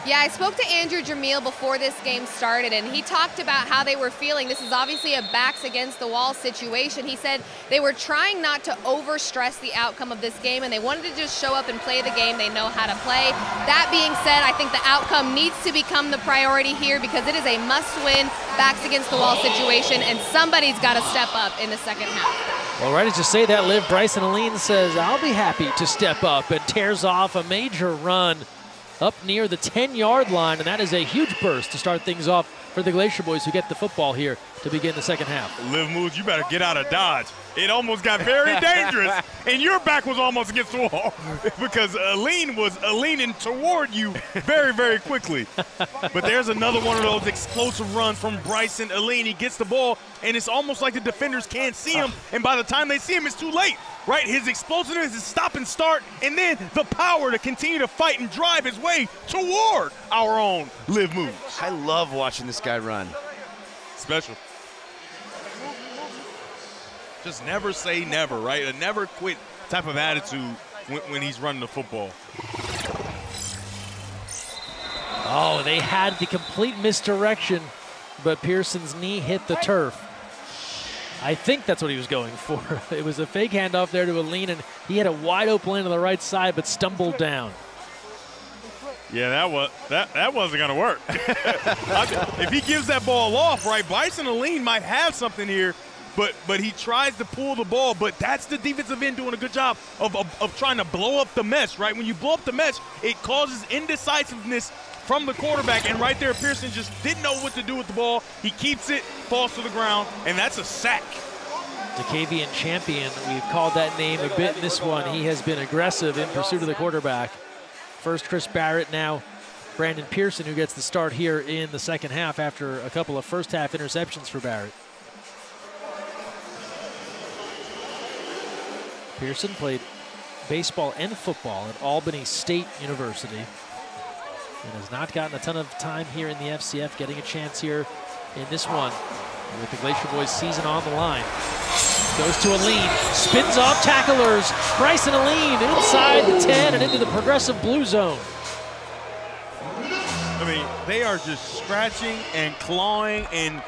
Yeah, I spoke to Andrew Jamil before this game started, and he talked about how they were feeling. This is obviously a backs against the wall situation. He said they were trying not to overstress the outcome of this game, and they wanted to just show up and play the game they know how to play. That being said, I think the outcome needs to become the priority here because it is a must-win backs against the wall situation, and somebody's got to step up in the second half. Well, right as you say that, Liv Bryson Aline says, I'll be happy to step up and tears off a major run up near the 10-yard line, and that is a huge burst to start things off for the Glacier Boyz who get the football here to begin the second half. Liv Moods, you better get out of Dodge. It almost got very dangerous, and your back was almost against the wall because Aline was leaning toward you very, very quickly. But there's another one of those explosive runs from Bryson Aline. He gets the ball, and it's almost like the defenders can't see him, and by the time they see him, it's too late. Right, his explosiveness is stop and start, and then the power to continue to fight and drive his way toward our own Liv Moods. I love watching this guy run. Special. Just never say never, right? A never quit type of attitude when, when he's running the football. Oh, they had the complete misdirection, but Pearson's knee hit the turf. I think that's what he was going for. It was a fake handoff there to Aline, and he had a wide open lane on the right side, but stumbled down. Yeah, that was that that wasn't gonna work. if he gives that ball off, right, Bryson Aline might have something here, but but he tries to pull the ball. But that's the defensive end doing a good job of, of, of trying to blow up the mesh, right? When you blow up the mesh, it causes indecisiveness from the quarterback. And right there, Pearson just didn't know what to do with the ball. He keeps it, falls to the ground, and that's a sack. Decavian champion, we've called that name a bit in this one. He has been aggressive in pursuit of the quarterback. First Chris Barrett, now Brandon Pearson, who gets the start here in the second half after a couple of first half interceptions for Barrett. Pearson played baseball and football at Albany State University and has not gotten a ton of time here in the FCF, getting a chance here in this one with the Glacier Boys season on the line. Goes to Aline, spins off tacklers. Bryson Aline inside the 10 and into the progressive blue zone. I mean, they are just scratching and clawing, and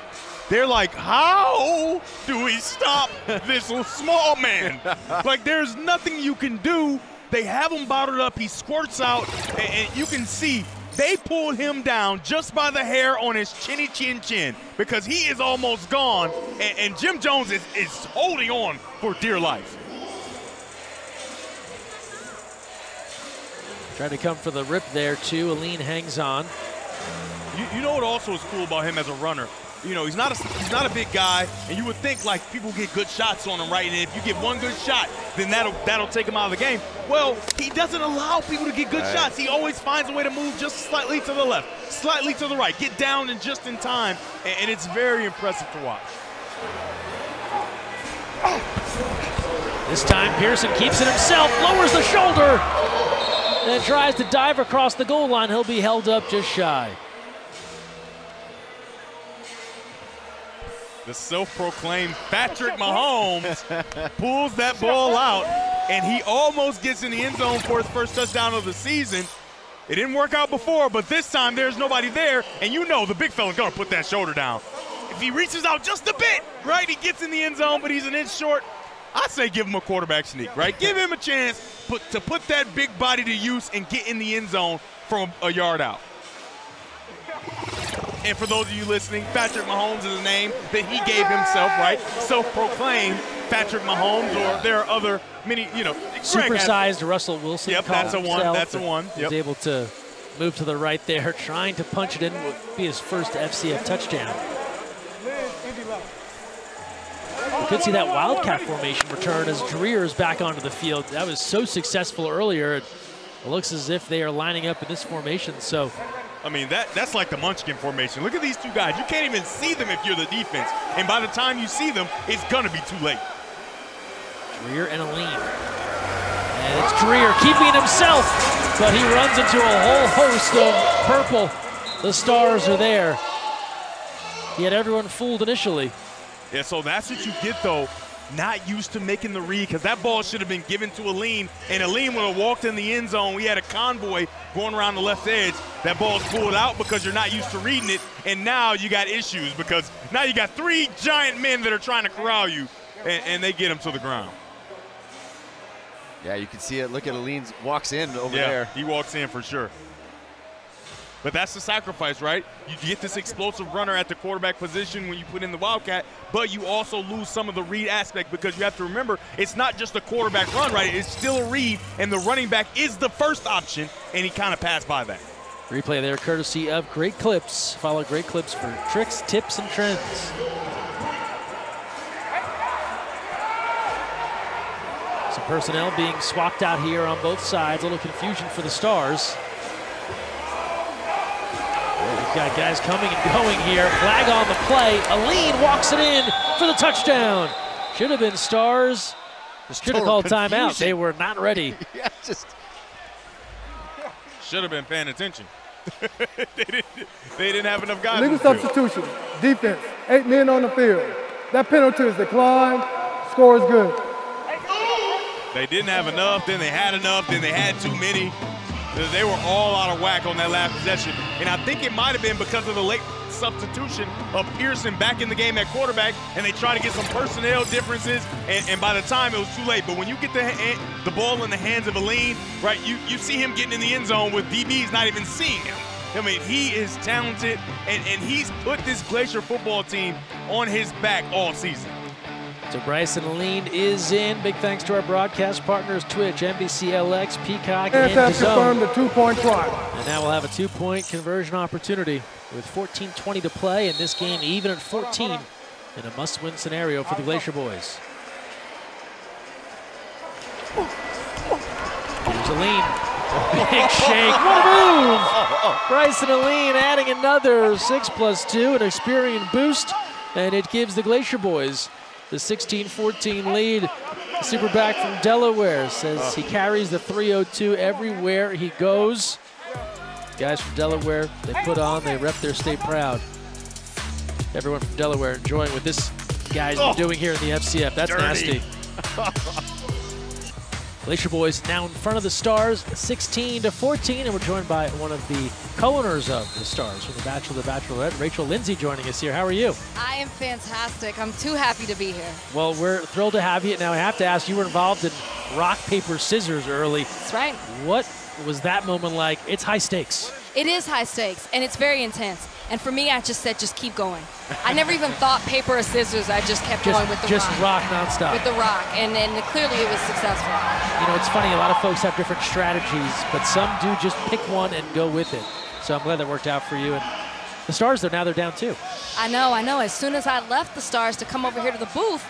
they're like, how do we stop this small man? like, there's nothing you can do. They have him bottled up. He squirts out, and, and you can see they pulled him down just by the hair on his chinny chin chin because he is almost gone, and, and Jim Jones is, is holding on for dear life. Trying to come for the rip there, too. Aline hangs on. You, you know what also is cool about him as a runner? You know, he's not a he's not a big guy, and you would think like people get good shots on him, right? And if you get one good shot, then that'll that'll take him out of the game. Well, he doesn't allow people to get good Right. shots. He always finds a way to move just slightly to the left, slightly to the right, get down and just in time, and, and it's very impressive to watch. This time Pearson keeps it himself, lowers the shoulder, and tries to dive across the goal line. He'll be held up just shy. The self-proclaimed Patrick Mahomes pulls that ball out, and he almost gets in the end zone for his first touchdown of the season. It didn't work out before, but this time there's nobody there, and you know the big fella's gonna put that shoulder down. If he reaches out just a bit, right, he gets in the end zone, but he's an inch short. I say give him a quarterback sneak, right? give him a chance put, to put that big body to use and get in the end zone from a yard out. And for those of you listening, Patrick Mahomes is a name that he gave himself, right? Self-proclaimed Patrick Mahomes, or there are other many, you know. Has- Supersized Russell Wilson. Yep, that's a one, that's a one, Was yep. able to move to the right there, trying to punch it in. Would be his first FCF touchdown. We could see that Wildcat formation return as Dreer is back onto the field. That was so successful earlier. It looks as if they are lining up in this formation. So I mean, that that's like the Munchkin formation. Look at these two guys. You can't even see them if you're the defense. And by the time you see them, it's going to be too late. Dreer and Aline. And it's Dreer keeping himself, but he runs into a whole host of purple. The stars are there. He had everyone fooled initially. Yeah, so that's what you get, though. Not used to making the read because that ball should have been given to Aline, and Aline would have walked in the end zone. We had a convoy going around the left edge. That ball's pulled out because you're not used to reading it, and now you got issues because now you got three giant men that are trying to corral you, and, and they get him to the ground. Yeah, you can see it. Look at Aline walks in over yeah, there. he walks in for sure. But that's the sacrifice, right? You get this explosive runner at the quarterback position when you put in the Wildcat, but you also lose some of the read aspect because you have to remember it's not just a quarterback run, right? It's still a read, and the running back is the first option, and he kind of passed by that. Replay there, courtesy of Great Clips. Follow Great Clips for tricks, tips, and trends. Some personnel being swapped out here on both sides. A little confusion for the Stars. We've got guys coming and going here. Flag on the play. Aline walks it in for the touchdown. Should have been Stars. Should have total called timeout. They were not ready. yeah, just Should have been paying attention. they, didn't, they didn't have enough guys. Legal on the field. substitution. Defense. Eight men on the field. That penalty is declined. Score is good. They didn't have enough, then they had enough, then they had too many. They were all out of whack on that last possession. And I think it might have been because of the late substitution of Pearson back in the game at quarterback, and they tried to get some personnel differences, and, and by the time it was too late. But when you get the, eh, the ball in the hands of Aline, right, you, you see him getting in the end zone with DBs not even seeing him. I mean, he is talented, and, and he's put this Glacier football team on his back all season. So Bryson Aline is in. Big thanks to our broadcast partners, Twitch, NBCLX, Peacock, and have confirmed DAZN. the two-point try. And now we'll have a two-point conversion opportunity with 14-20 to play, and this game even at 14 in a must-win scenario for the Glacier Boyz. Here's Aline. Big shake. What a move! Bryson Aline adding another 6 plus 2, an Experian boost, and it gives the Glacier Boys the 16-14 lead. Superback from Delaware says he carries the 302 everywhere he goes. Guys from Delaware, they put on, they rep their state proud. Everyone from Delaware enjoying what this guy's been oh. doing here in the FCF. That's dirty. nasty. Glacier Boyz now in front of the Stars, 16 to 14, and we're joined by one of the co-owners of the Stars from The Bachelor, The Bachelorette, Rachel Lindsay, joining us here. How are you? I am fantastic. I'm too happy to be here. Well, we're thrilled to have you. Now I have to ask, you were involved in rock paper scissors early. That's right. What was that moment like? It's high stakes. It is high stakes and it's very intense. And for me, I just said, just keep going. I never even thought paper or scissors. I just kept Just, going with the just rock. rock nonstop. With the rock, and and clearly it was successful. You know, it's funny. A lot of folks have different strategies, but some do just pick one and go with it. So I'm glad that worked out for you. And The Stars, though, now they're down two. I know, I know. As soon as I left the Stars to come over here to the booth,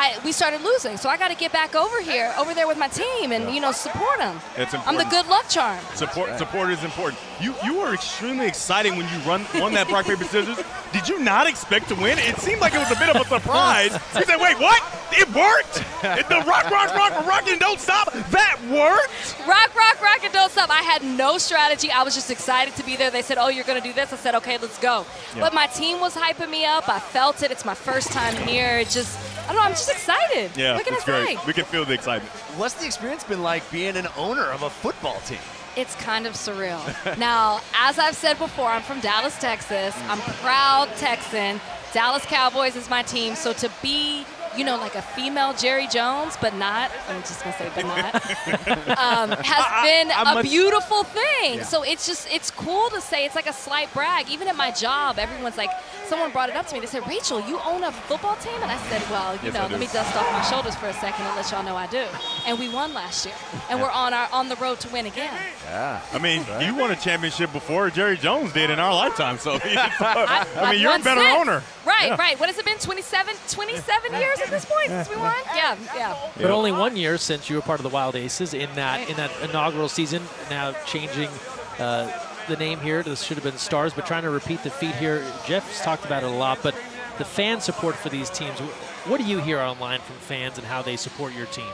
I, we started losing. So I got to get back over here, over there with my team, and you know support them. It's important. I'm the good luck charm. Support support is important. You you were extremely exciting when you run won that rock paper scissors. Did you not expect to win? It seemed like it was a bit of a surprise. You said, "Wait, what? It worked? It- the rock rock rock rock and don't stop. That worked." Rock, rock, rock, and don't stop. I had no strategy. I was just excited to be there. They said, "Oh, you're going to do this." I said, "Okay, let's go." Yeah. But my team was hyping me up. I felt it. It's my first time here. It just, I don't know. I'm just excited. Yeah, what can it's I great. say? We can feel the excitement. What's the experience been like being an owner of a football team? It's kind of surreal. now, as I've said before, I'm from Dallas, Texas. I'm proud Texan. Dallas Cowboys is my team. So to be, you know, like a female Jerry Jones, but not, I'm just going to say, but not, um, has been I a must- beautiful thing. Yeah. So it's just, it's cool to say. It's like a slight brag. Even at my job, everyone's like, someone brought it up to me. They said, Rachel, you own a football team? And I said, well, you Yes, know, I let do. me dust off my shoulders for a second and let y'all know I do. And we won last year. And we're on our on the road to win again. Yeah. I mean, you won a championship before Jerry Jones did in our lifetime. So, I, I've mean, you're a better since. owner. Right, Yeah. right. What has it been? 27, 27 years at this point since we won? Yeah, yeah. But only one year since you were part of the Wild Aces in that in that inaugural season. Now changing uh, the name here. This should have been Stars, but trying to repeat the feat here. Jeff's talked about it a lot, but the fan support for these teams. What do you hear online from fans and how they support your team?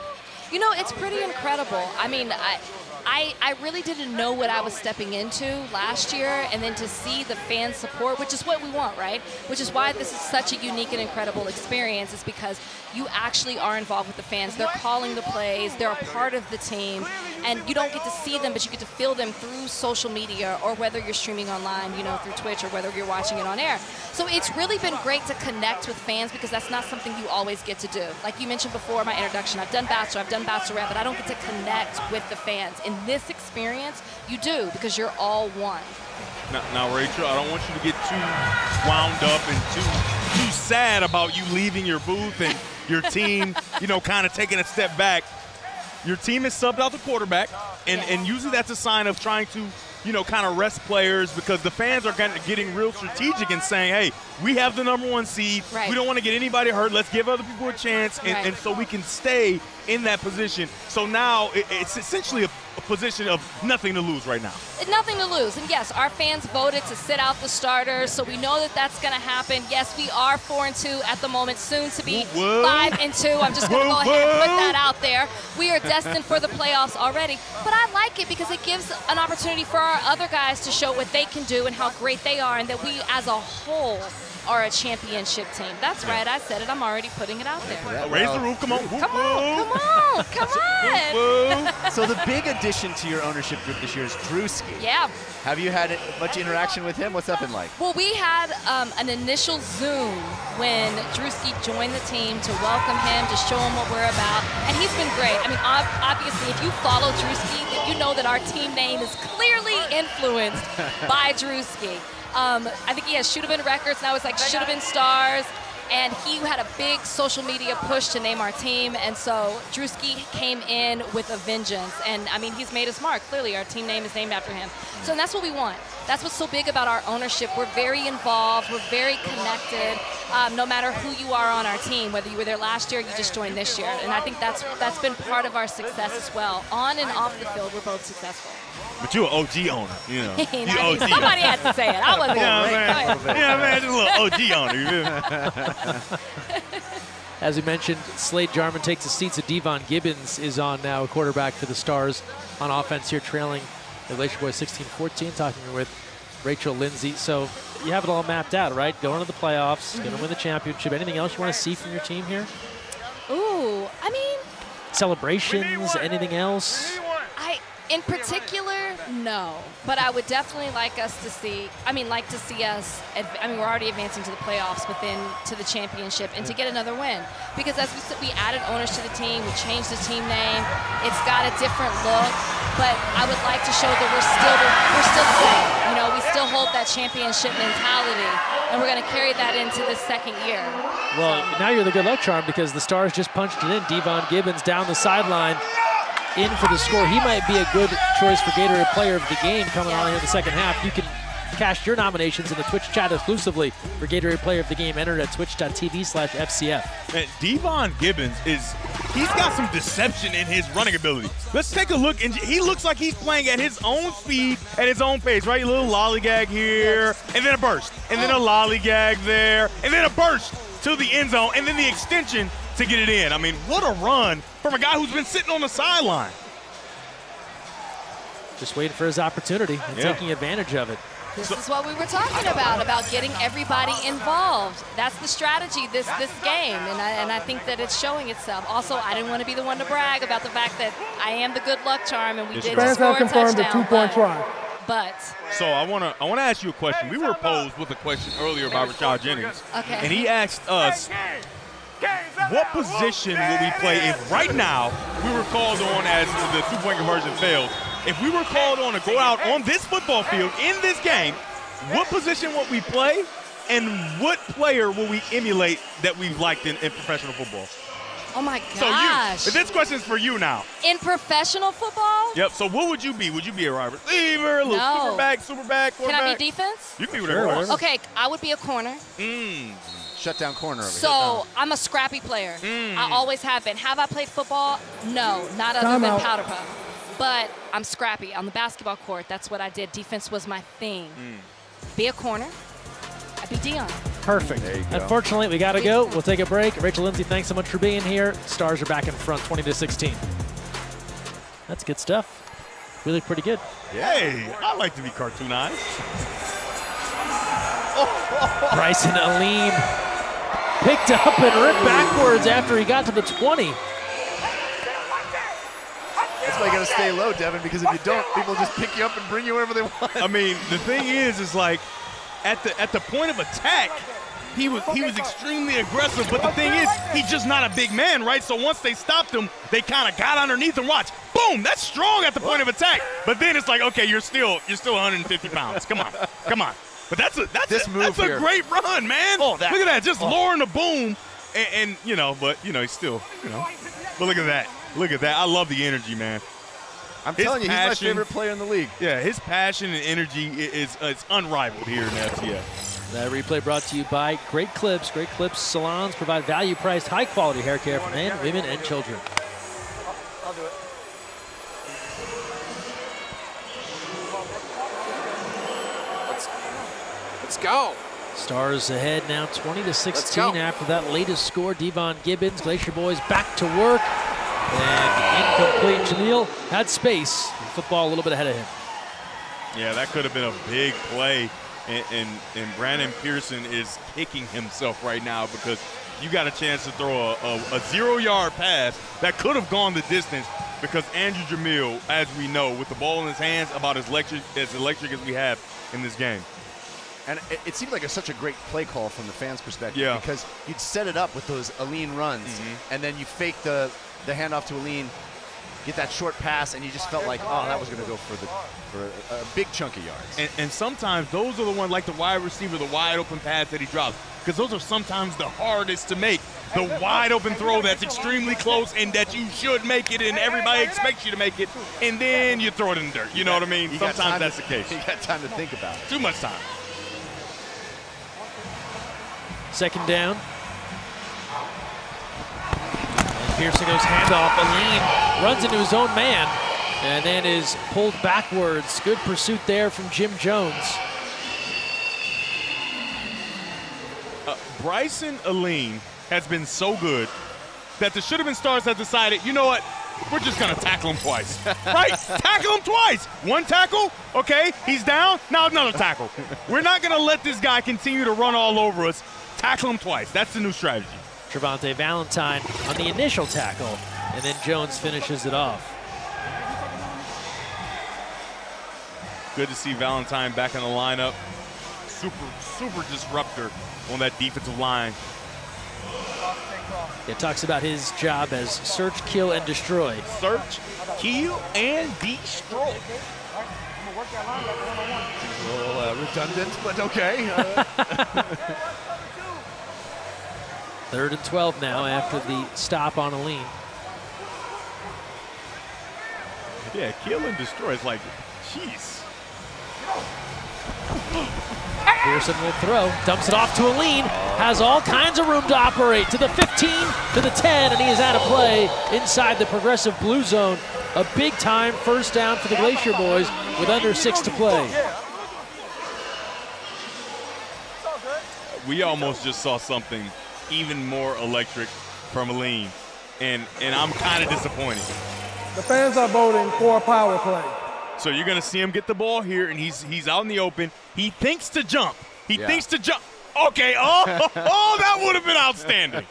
You know, it's pretty incredible. I mean, I, I, I really didn't know what I was stepping into last year, and then to see the fan support, which is what we want, right? Which is why this is such a unique and incredible experience, is because you actually are involved with the fans. They're calling the plays, they're a part of the team, and you don't get to see them, but you get to feel them through social media or whether you're streaming online, you know, through Twitch or whether you're watching it on air. So it's really been great to connect with fans because that's not something you always get to do. Like you mentioned before my introduction, I've done Bachelor, I've done Bachelorette, but I don't get to connect with the fans. In this experience, you do because you're all one. Now, now, Rachel, I don't want you to get too wound up and too too sad about you leaving your booth and your team, you know, kind of taking a step back. Your team has subbed out the quarterback, and, and usually that's a sign of trying to, you know, kind of rest players because the fans are kind of getting real strategic and saying, hey, we have the number one seed. Right. We don't want to get anybody hurt. Let's give other people a chance, and, Right. and so we can stay in that position. So now it's essentially a, position of nothing to lose right now. Nothing to lose. And yes, our fans voted to sit out the starters, so we know that that's going to happen. Yes, we are four and two at the moment, soon to be Whoa, whoa. five and two. I'm just going to go ahead and put that out there. We are destined for the playoffs already, but I like it because it gives an opportunity for our other guys to show what they can do and how great they are, and that we as a whole are a championship team. That's right. I said it. I'm already putting it out there. Raise the roof. Come on. Come on. Come on. Come on. so the big addition to your ownership group this year is Drewski. Yeah. Have you had much interaction with him? What's that been like? Well, we had um, an initial Zoom when Drewski joined the team to welcome him, to show him what we're about, and he's been great. I mean, obviously, if you follow Drewski, you know that our team name is clearly influenced by Drewski. Um, I think he has Should Have Been Records, now it's like Should Have Been Stars. And he had a big social media push to name our team, and so Drewski came in with a vengeance. And I mean, he's made his mark. Clearly, our team name is named after him. So and that's what we want. That's what's so big about our ownership. We're very involved. We're very connected. Um, no matter who you are on our team, whether you were there last year, or you just joined this year, and I think that's that's been part of our success as well. On and off the field, we're both successful. But you're an OG owner, you know. You OG. somebody had to say it. I wasn't Yeah, gonna man. it. Yeah, man, just a little OG owner. You feel me? As we mentioned, Slade Jarman takes the seats of Devon Gibbons is on now, a quarterback for the Stars on offense here, trailing the Glacier Boyz 16-14, talking with Rachel Lindsay. So you have it all mapped out, right? Going to the playoffs, going to mm-hmm. win the championship. Anything else you want to see from your team here? Ooh, I mean, Celebrations? Anything else? In particular, no. But I would definitely like us to see. I mean, like to see us. I mean, we're already advancing to the playoffs, but then to the championship and to get another win. Because as we said, we added owners to the team. We changed the team name. It's got a different look. But I would like to show that we're still the, we're still the same. You know, we still hold that championship mentality, and we're going to carry that into the second year. Well, now you're the good luck charm because the Stars just punched it in. Devon Gibbons down the sideline in for the score. He might be a good choice for Gatorade Player of the Game coming on here in the second half. You can Cast your nominations in the Twitch chat exclusively for Gatorade Player of the Game. Entered at twitch.tv slash FCF. Man, Devon Gibbons is he's got some deception in his running ability. Let's take a look, and he looks like he's playing at his own speed, at his own pace, right? A little lollygag here, and then a burst, and then a lollygag there, and then a burst to the end zone, and then the extension to get it in. I mean, what a run from a guy who's been sitting on the sideline. Just waiting for his opportunity and Yeah. taking advantage of it. This is what we were talking about, about getting everybody involved. That's the strategy this this game, and I, and I think that it's showing itself. Also, I didn't want to be the one to brag about the fact that I am the good luck charm, and we did Fans score a confirmed a two-point but, try. but So I want to I want to ask you a question. We were posed with a question earlier by Rashad Jennings, Okay. and he asked us, what position will we play if right now we were called on as the two-point conversion failed? If we were called on to go out on this football field in this game, what position would we play, and what player will we emulate that we've liked in, in professional football? oh my gosh. So you, gosh, this question's for you now. in professional football, Yep. So what would you be? Would you be a wide receiver, a little No. super back, super back, can I be defense? You can be whatever. you want. Okay, I would be a corner. Mm. Shut down corner over So I'm a scrappy player. Mm. I always have been. Have I played football? No, not other Time than out. powder puff. But I'm scrappy on the basketball court. That's what I did. Defense was my thing. Mm. Be a corner. I'd be Deion. Perfect. There you go. Unfortunately, we got to go. We'll take a break. Rachel Lindsay, thanks so much for being here. Stars are back in front, 20 to 16. That's good stuff. We look pretty good. Hey, I like to be cartoonized. Bryson Aline picked up and ripped backwards after he got to the 20. That's why you got to stay low, Devin, because if you don't, people just pick you up and bring you wherever they want. I mean, the thing is, is like at the at the point of attack, he was he was extremely aggressive. But the thing is, he's just not a big man, right? So once they stopped him, they kind of got underneath and watch. Boom! That's strong at the point of attack. But then it's like, okay, you're still you're still 150 pounds. Come on, come on. But that's a that's This a, move that's here. a great run, man. Oh, that- look at that, just oh. lowering the boom, and, and you know, but you know, he's still, you know, but look at that, look at that. I love the energy, man. I'm His telling you, he's my favorite player in the league. Yeah, his passion and energy i- is, is unrivaled here in FCF. That replay brought to you by Great Clips. Great Clips salons provide value-priced, high-quality hair care for men, women, and children. I'll do it. Let's go. Stars ahead now 20 to 16 after that latest score. Devon Gibbons, Glacier Boyz back to work. And incomplete. Jamiel had space. Football a little bit ahead of him. Yeah, that could have been a big play. And, and, and Brandon Pearson is kicking himself right now because you got a chance to throw a, a, a zero yard pass that could have gone the distance because Andrew Jamiel, as we know, with the ball in his hands, about as electric as, electric as we have in this game. And it, it seemed like a, such a great play call from the fans' perspective Yeah. because you'd set it up with those Aline runs, Mhm. and then you fake the, the handoff to Aline, get that short pass, and you just felt like, oh, that was going to go for the for a, a big chunk of yards. And, and sometimes those are the ones like the wide receiver, the wide open pass that he drops. Because those are sometimes the hardest to make. The wide open throw that's extremely close and that you should make it and everybody expects you to make it. And then you throw it in the dirt. You know what I mean? Sometimes that's to- the case. You got time to think about it. Too much time. Second down. And Pearson goes handoff. Aline runs into his own man and then is pulled backwards. Good pursuit there from Jim Jones. Uh, Bryson Aline has been so good that the should have been stars have decided, you know what? We're just gonna tackle him twice. right? tackle him twice. One tackle, okay, he's down, now another tackle. We're not gonna let this guy continue to run all over us. Tackle him twice. That's the new strategy. Trevante Valentine on the initial tackle, and then Jones finishes it off. Good to see Valentine back in the lineup. Super, super disruptor on that defensive line. It talks about his job as search, kill, and destroy. Search, kill, and destroy. A little uh, redundant, but okay. Uh, Third and 12 now after the stop on Aline. Yeah, kill and destroy. It's like, jeez. Pearson will throw, dumps it off to Aline, has all kinds of room to operate to the 15, to the 10, and he is out of play inside the progressive blue zone. A big time first down for the Glacier Boyz with under six to play. We almost just saw something even more electric from Aline, and, and I'm kind of disappointed. The fans are voting for a power play. So you're going to see him get the ball here, and he's he's out in the open. He thinks to jump. He Yeah. thinks to jump. Okay, oh, oh, that would have been outstanding.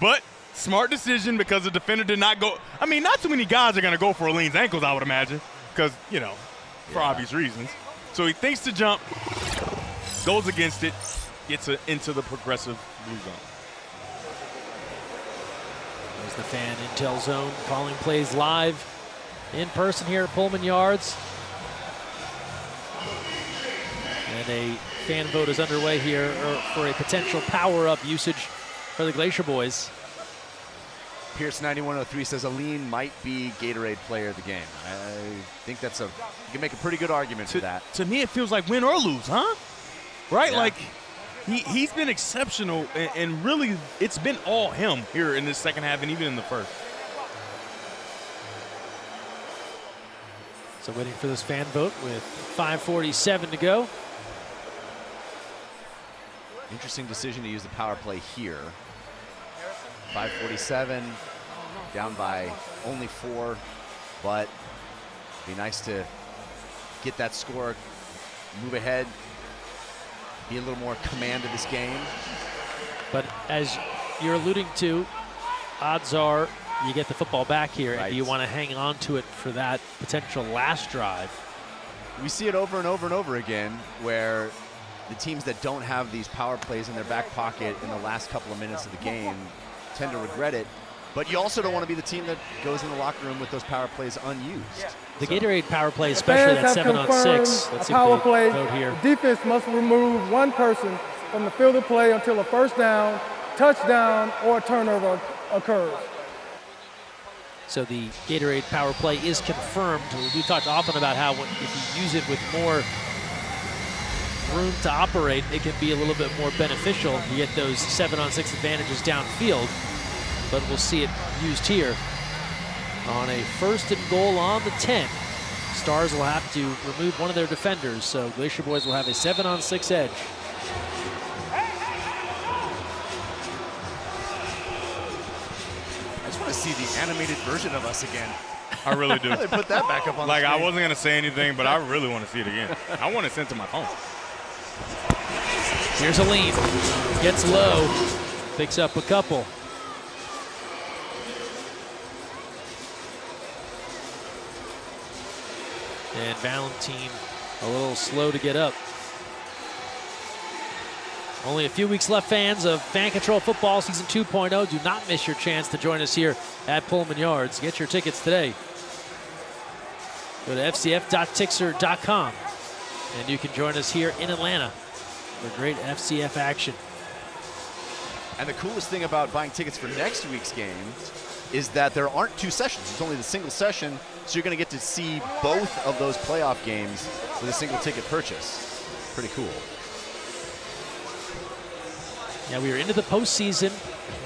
But smart decision because the defender did not go. I mean, not too many guys are going to go for Aline's ankles, I would imagine, because, you know, for obvious reasons. So he thinks to jump, goes against it, gets it into the progressive blue zone. There's the fan intel zone calling plays live in person here at Pullman Yards. And a fan vote is underway here er, for a potential power-up usage for the Glacier Boyz. Pierce 9103 says Aline might be Gatorade player of the game. I think that's a you can make a pretty good argument for that. To me, it feels like win or lose, huh? Right? Yeah. Like he he's been exceptional, and, and really, it's been all him here in this second half, and even in the first. So waiting for this fan vote with 5.47 to go. Interesting decision to use the power play here. 547, down by only four, but be nice to get that score, move ahead, be a little more command of this game. But as you're alluding to, odds are you get the football back here, and Right. do you want to hang on to it for that potential last drive? We see it over and over and over again where the teams that don't have these power plays in their back pocket in the last couple of minutes of the game tend to regret it. But you also don't want to be the team that goes in the locker room with those power plays unused. The So- Gatorade power play, especially that seven on six. a Let's see power play. vote here. Defense must remove one person from the field of play until a first down, touchdown, or turnover occurs. So the Gatorade power play is confirmed. We've talked often about how when, if you use it with more room to operate, it can be a little bit more beneficial. You get those seven on six advantages downfield, but we'll see it used here on a first and goal on the 10. Stars will have to remove one of their defenders, so Glacier Boyz will have a seven on six edge. I just want to see the animated version of us again. I really do. they put that back up on like the I wasn't gonna say anything, but I really want to see it again. I want it sent to my phone. Here's a lead. Gets low. Picks up a couple. And Valentine a little slow to get up. Only a few weeks left, fans of Fan Control Football Season 2.0. Do not miss your chance to join us here at Pullman Yards. Get your tickets today. Go to fcf.tixr.com and you can join us here in Atlanta for great FCF action. And the coolest thing about buying tickets for next week's game is that there aren't two sessions. It's only the single session, so you're going to get to see both of those playoff games with a single ticket purchase. Pretty cool. Yeah, we are into the postseason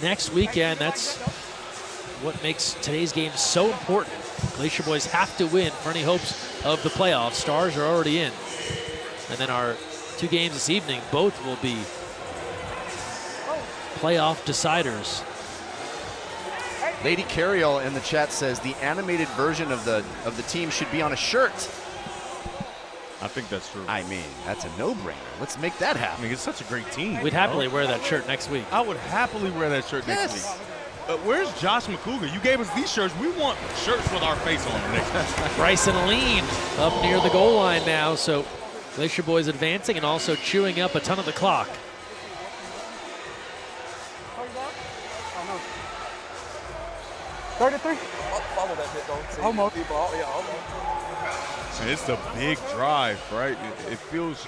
next weekend. That's what makes today's game so important. Glacier Boyz have to win for any hopes of the playoffs. Stars are already in. And then our two games this evening, both will be playoff deciders. Lady Carriel in the chat says the animated version of the of the team should be on a shirt. I think that's true. I mean, that's a no-brainer. Let's make that I happen. mean, it's such a great team. We'd happily wear that shirt next week. I would happily wear that shirt next week. Uh, where's Josh McCougar? You gave us these shirts. We want shirts with our face on them next week. Bryson Aline up near the goal line now. So Glacier Boyz advancing and also chewing up a ton of the clock. Thirty-three. Almost. And it's a big drive, right? It, it feels,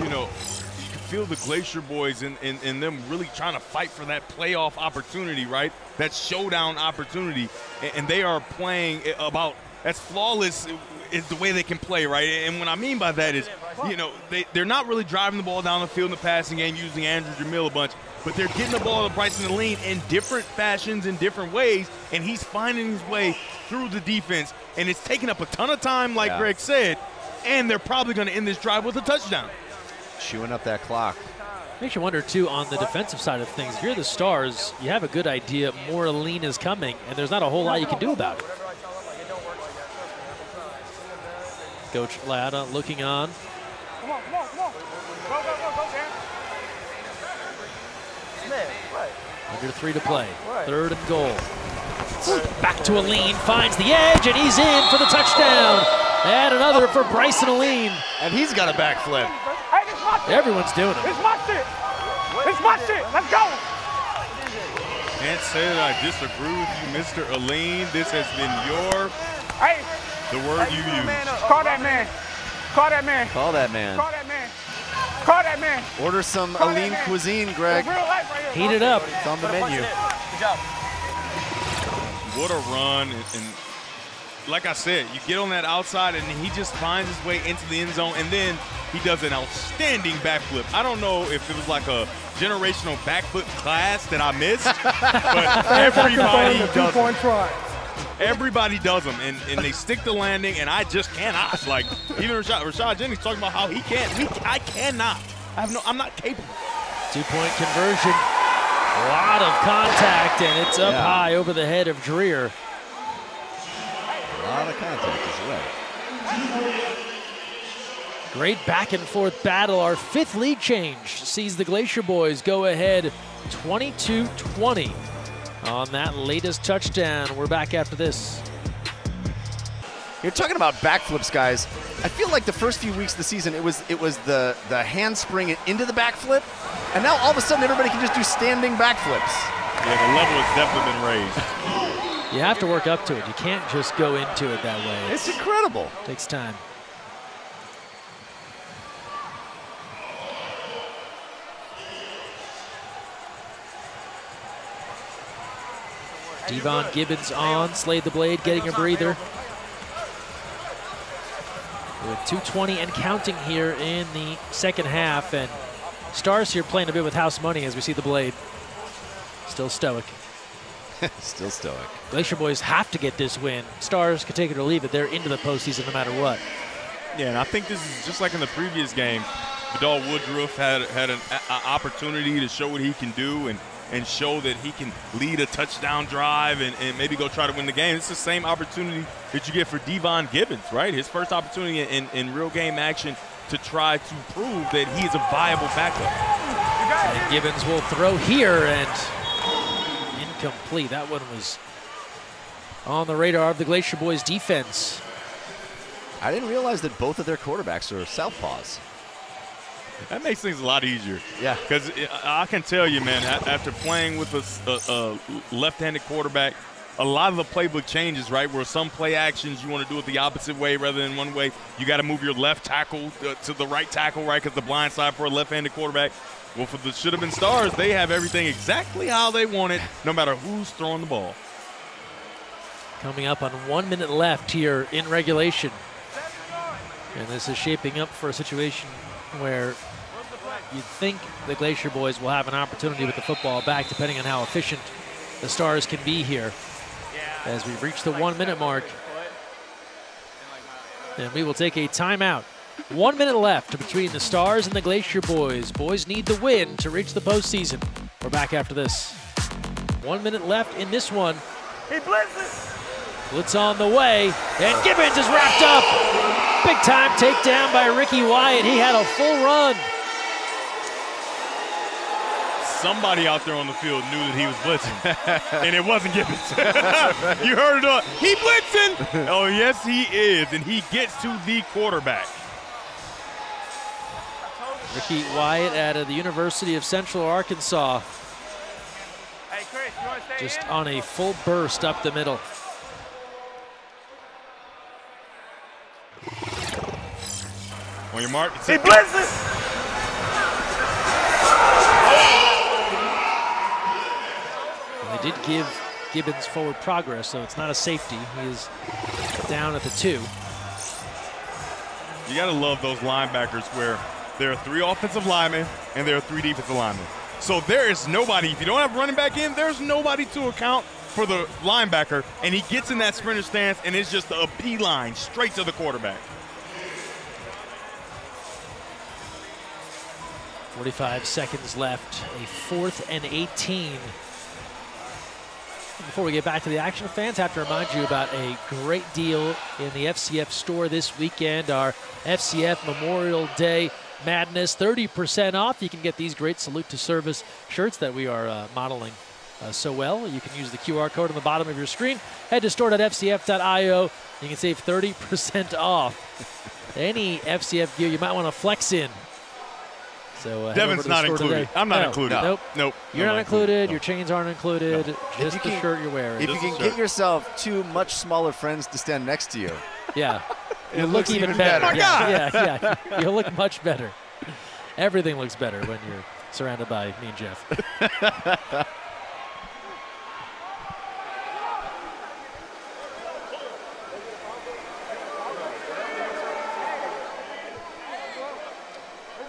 you know, you can feel the Glacier Boyz and, and, and them really trying to fight for that playoff opportunity, right? That showdown opportunity. And, and they are playing eh, about as flawless is the way they can play, right? And what I mean by that is, you know, they, they're not really driving the ball down the field in the passing game using Andrew Jamiel a bunch, but they're getting the ball to Bryson Aline in different fashions, in different ways, and he's finding his way through the defense. And it's taking up a ton of time, like Yeah. Greg said, and they're probably going to end this drive with a touchdown. Chewing up that clock. Makes you wonder, too, on the defensive side of things. If you're the Stars, you have a good idea more lean is coming, and there's not a whole lot you can do about it. Coach Lada looking on. Come on, come on, come on. Go, go, go, go, Darren. Smith, right. Under three to play. Third and goal. Back to Aline, finds the edge, and he's in for the touchdown. And another for Bryson Aline. And he's got a backflip. Hey, this my shit. Everyone's doing it. This my shit. This my shit. Let's go. Can't say that I disagree with you, Mr. Aline. This has been your, Hey, the word you use. call that man. Call that man. Call that man. Call that man. Call that man. Order some Call that Aline cuisine, Greg. Right here. Heat it up. It's on the menu. Good job. What a run. And, and like I said, you get on that outside and he just finds his way into the end zone and then he does an outstanding backflip. I don't know if it was like a generational backflip class that I missed, but everybody the does them. Two-point try. Everybody does them, and, and they stick the landing, and I just cannot. Like even Rashad, Rashad Jennings talking about how he can't. We, I cannot. I have no. I'm not capable. Two-point conversion. A lot of contact, and it's up Yeah. high over the head of Dreer. A lot of contact as well. Great back and forth battle. Our fifth lead change sees the Glacier Boyz go ahead 22 20 on that latest touchdown. We're back after this. You're talking about backflips, guys. I feel like the first few weeks of the season, it was it was the the handspring into the backflip, and now all of a sudden everybody can just do standing backflips. Yeah, the level has definitely been raised. You have to work up to it. You can't just go into it that way. It's incredible. takes time. Devon Gibbons on, Slade the Blade getting a breather. With 220 and counting here in the second half, and Stars here playing a bit with house money as we see the Blade. Still stoic. Still stoic. Glacier Boyz have to get this win. Stars can take it or leave it. They're into the postseason no matter what. Yeah, and I think this is just like in the previous game. Vidal Woodruff had had an a, a opportunity to show what he can do and and show that he can lead a touchdown drive and, and maybe go try to win the game. It's the same opportunity that you get for Devon Gibbons, right? His first opportunity in, in real game action to try to prove that he is a viable backup. And Gibbons will throw here and incomplete. That one was on the radar of the Glacier Boyz defense. I didn't realize that both of their quarterbacks are southpaws. That makes things a lot easier. Yeah. Because I can tell you, man, after playing with a left-handed quarterback, a lot of the playbook changes, right? Where some play actions you want to do it the opposite way rather than one way. You got to move your left tackle uh, to the right tackle, right? Because the blind side for a left-handed quarterback. Well, for the should have been stars, they have everything exactly how they want it, no matter who's throwing the ball. Coming up on one minute left here in regulation. And this is shaping up for a situation where you'd think the Glacier Boyz will have an opportunity with the football back, depending on how efficient the Stars can be here. As we've reached the one minute mark. And we will take a timeout. One minute left between the Stars and the Glacier Boyz. Boys need the win to reach the postseason. We're back after this. One minute left in this one. He blitzes. Blitz on the way, and Gibbons is wrapped up. Big time takedown by Ricky Wyatt. He had a full run. Somebody out there on the field knew that he was blitzing, and it wasn't Gibbons. you heard it all. He blitzing. Oh yes, he is, and he gets to the quarterback. Ricky Wyatt out of the University of Central Arkansas, Hey, Chris, you want to stay just in? on a full burst up the middle. On your mark, He blitzes. Did give Gibbons' forward progress, so it's not a safety. He is down at the two. You got to love those linebackers where there are three offensive linemen and there are three defensive linemen. So there is nobody, if you don't have running back in, there's nobody to account for the linebacker, and he gets in that sprinter stance, and it's just a beeline straight to the quarterback. 45 seconds left, a fourth and 18. Before we get back to the action, fans, have to remind you about a great deal in the FCF store this weekend, our FCF Memorial Day Madness, 30% off. You can get these great salute to service shirts that we are uh, modeling uh, so well. You can use the QR code on the bottom of your screen. Head to store.fcf.io. You can save 30% off. Any FCF gear you might want to flex in. So uh, Devin's not included. Today. I'm not no, included. Nope. Nope. You're I'm not included. No. Your chains aren't included. No. Just you the can- shirt you're wearing. If you can get yourself two much smaller friends to stand next to you, Yeah. It You look looks even even better. better. Yeah, yeah, yeah. You look much better. Everything looks better when you're surrounded by me and Jeff.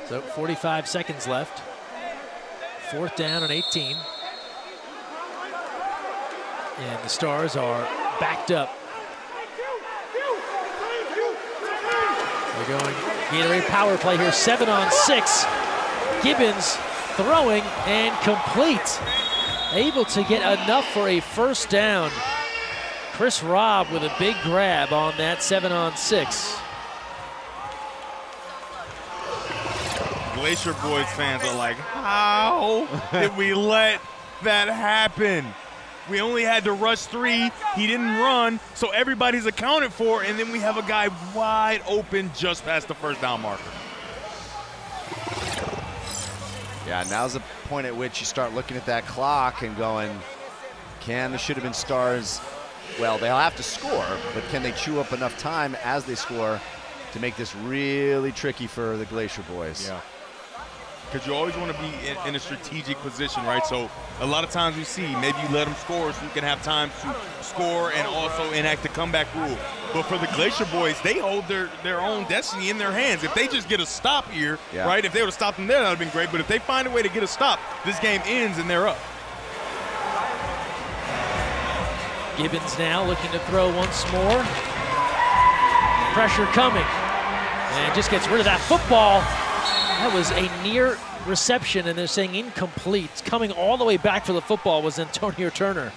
So 45 seconds left. Fourth down and 18. And the Stars are backed up. They're going Gatorade power play here, seven on six. Gibbons throwing and complete. Able to get enough for a first down. Chris Robb with a big grab on that seven on six. Glacier Boyz fans are like, how did we let that happen? We only had to rush three. He didn't run, so everybody's accounted for, and then we have a guy wide open just past the first down marker. yeah, now's the point at which you start looking at that clock and going, can the should have been stars? Well, they'll have to score, but can they chew up enough time as they score to make this really tricky for the Glacier Boyz? Yeah. Because you always want to be in, in a strategic position, right? So a lot of times we see maybe you let them score so you can have time to score and also enact the comeback rule. But for the Glacier Boyz, they hold their, their own destiny in their hands. If they just get a stop here, Yeah. right? If they would have stopped them there, that would have been great. But if they find a way to get a stop, this game ends and they're up. Gibbons now looking to throw once more. Pressure coming. And just gets rid of that football. That was a near reception, and they're saying incomplete. Coming all the way back for the football was Antonio Turner.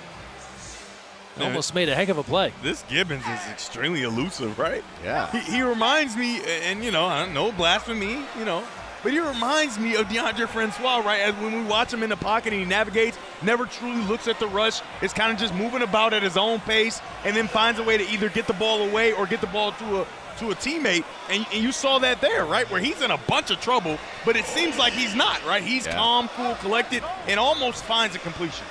Man, Almost made a heck of a play. This Gibbons is extremely elusive, right? Yeah. He, he reminds me, and you know, I don't know blasphemy, you know, but he reminds me of Deondre Francois, right? As when we watch him in the pocket and he navigates, never truly looks at the rush, It's kind of just moving about at his own pace, and then finds a way to either get the ball away or get the ball to a to a teammate. And, and you saw that there, right? Where he's in a bunch of trouble, but it seems like he's not, right? He's Yeah. calm, cool, collected, and almost finds a completion.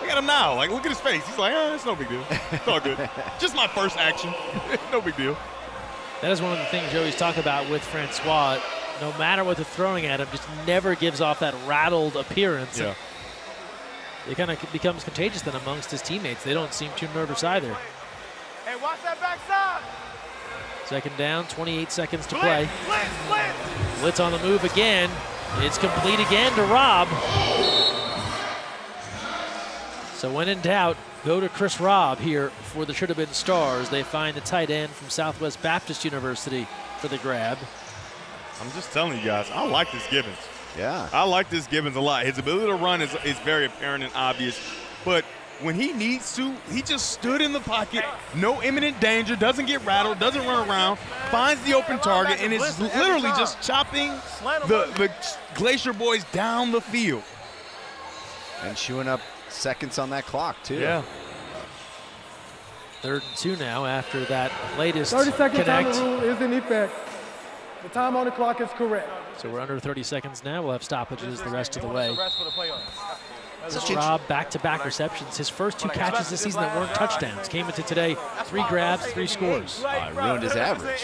Look at him now. Like, look at his face. He's like, eh, it's no big deal. It's all good. Just my first action. no big deal. That is one of the things you always talk about with Francois. No matter what they're throwing at him, just never gives off that rattled appearance. Yeah. It kind of becomes contagious then amongst his teammates. They don't seem too nervous either. Hey, watch that backside. Second down, 28 seconds to play. Blitz, blitz. Blitz on the move again. It's complete again to Robb. So when in doubt, go to Chris Robb here for the should have been stars. They find the tight end from Southwest Baptist University for the grab. I'm just telling you guys, I like this Gibbons. Yeah. I like this Gibbons a lot. His ability to run is, is very apparent and obvious. But when he needs to, he just stood in the pocket, no imminent danger, doesn't get rattled, doesn't run around, finds the open target, and is literally just chopping the, the Glacier Boyz down the field. And chewing up seconds on that clock, too. Yeah. Third and two now after that latest 30 second connect. time rule is in effect. The time on the clock is correct. So we're under 30 seconds now. We'll have stoppages the rest of the way. Such Robb back-to-back receptions. His first two catches this season that weren't touchdowns came into today. Three grabs, three scores. I ruined his average.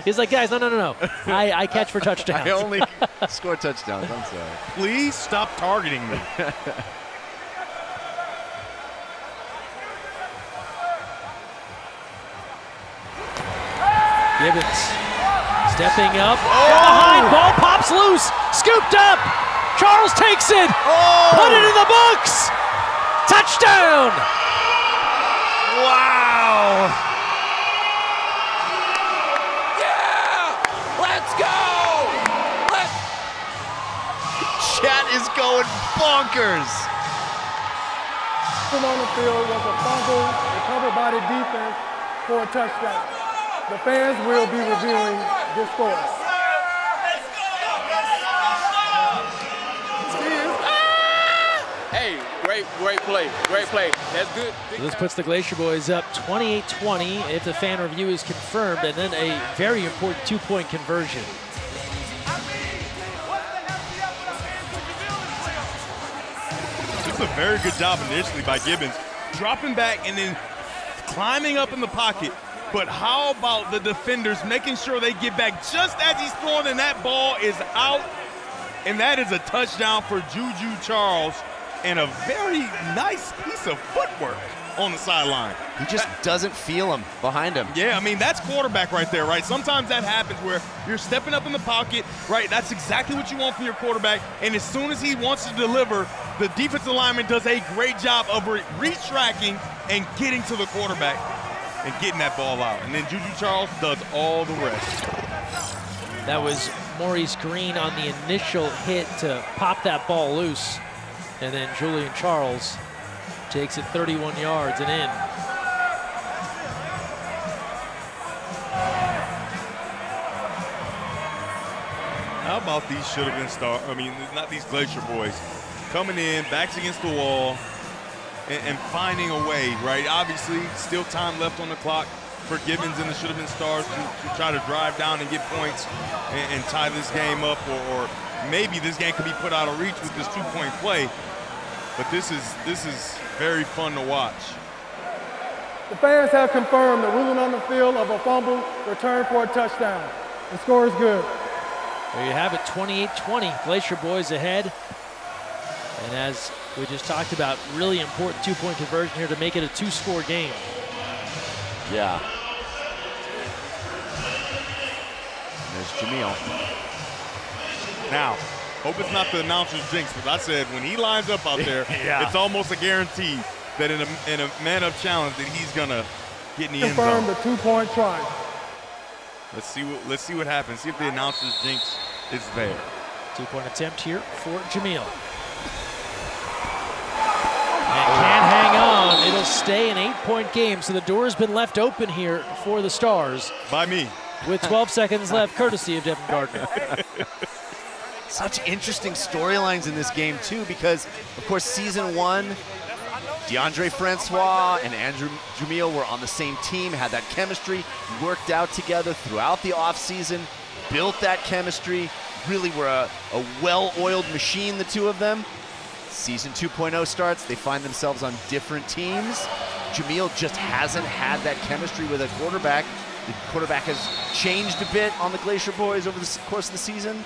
He's like, guys, no, no, no, no. I, I catch for touchdowns. I only score touchdowns. I'm sorry. Please stop targeting me. Gibbons stepping up. Oh! Behind, ball pops loose. Scooped up. Charles takes it. Oh. Put it in the books. Touchdown. Wow. Yeah. Let's go! Let's... Chat is going bonkers. On the field was a fumble recovered by the defense for a touchdown. The fans will be reviewing this score. Hey, great, great play. Great play. That's good. So this puts the Glacier Boyz up 28-20 if the fan review is confirmed, and then a very important two-point conversion. This is a very good job initially by Gibbons, dropping back and then climbing up in the pocket. But how about the defenders making sure they get back just as he's throwing and that ball is out. And that is a touchdown for Juju Charles and a very nice piece of footwork on the sideline. He just doesn't feel him behind him. Yeah, I mean, that's quarterback right there, right? Sometimes that happens where you're stepping up in the pocket, right? That's exactly what you want from your quarterback. And as soon as he wants to deliver, the defensive lineman does a great job of re- retracking and getting to the quarterback and getting that ball out. And then Juju Charles does all the rest. That was Maurice Green on the initial hit to pop that ball loose. And then Julian Charles takes it 31 yards and in. How about these should have been star? I mean, not these Glacier Boyz coming in, backs against the wall, and, and finding a way. Right? Obviously, still time left on the clock for Gibbons and the should have been stars to, to try to drive down and get points and, and tie this game up, or, or maybe this game could be put out of reach with this two-point play. But this is this is very fun to watch. The fans have confirmed the ruling on the field of a fumble return for a touchdown. The score is good. There you have it, 28-20. Glacier Boyz ahead. And as we just talked about, really important two-point conversion here to make it a two-score game. Yeah. There's Jamiel. Now, hope it's not the announcer's jinx, but I said when he lines up out there, Yeah. it's almost a guarantee that in a, in a man-up challenge that he's gonna get in the end Confirmed zone. the two-point try. Let's see what let's see what happens. See if the announcer's jinx is there. Two-point attempt here for Jamiel. Oh, and can't hang on. It'll stay an eight-point game, so the door has been left open here for the Stars. By me. With 12 seconds left, courtesy of Devin Gardner. Such interesting storylines in this game, too, because, of course, season one, Deondre Francois and Andrew Jamiel were on the same team, had that chemistry, worked out together throughout the offseason, built that chemistry, really were a, a well oiled machine, the two of them. Season 2.0 starts, they find themselves on different teams. Jamiel just hasn't had that chemistry with a quarterback. The quarterback has changed a bit on the Glacier Boyz over the course of the season.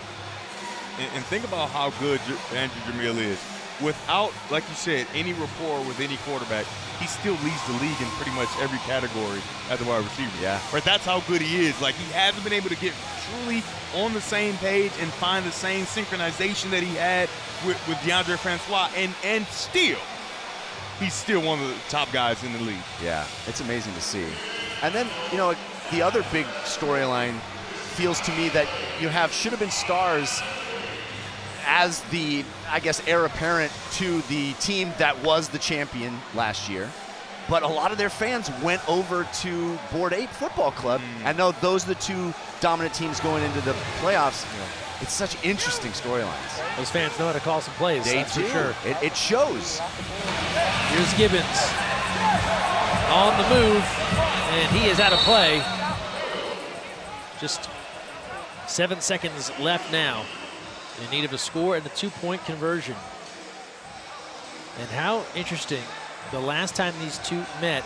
And, and think about how good Andrew Jamiel is. Without, like you said, any rapport with any quarterback, he still leads the league in pretty much every category as a wide receiver. Yeah. Right. That's how good he is. Like he hasn't been able to get truly on the same page and find the same synchronization that he had with, with Deondre Francois, and and still, he's still one of the top guys in the league. Yeah, it's amazing to see. And then, you know, the other big storyline feels to me that you have should have been stars as the, I guess, heir apparent to the team that was the champion last year. But a lot of their fans went over to Bored Ape Football Club. Hmm. And though those are the two dominant teams going into the playoffs, it's such interesting storylines. Those fans know how to call some plays, They that's do. for sure. It, it shows. Here's Gibbons on the move, and he is out of play. Just seven seconds left now. In need of a score and a two-point conversion. And how interesting, the last time these two met,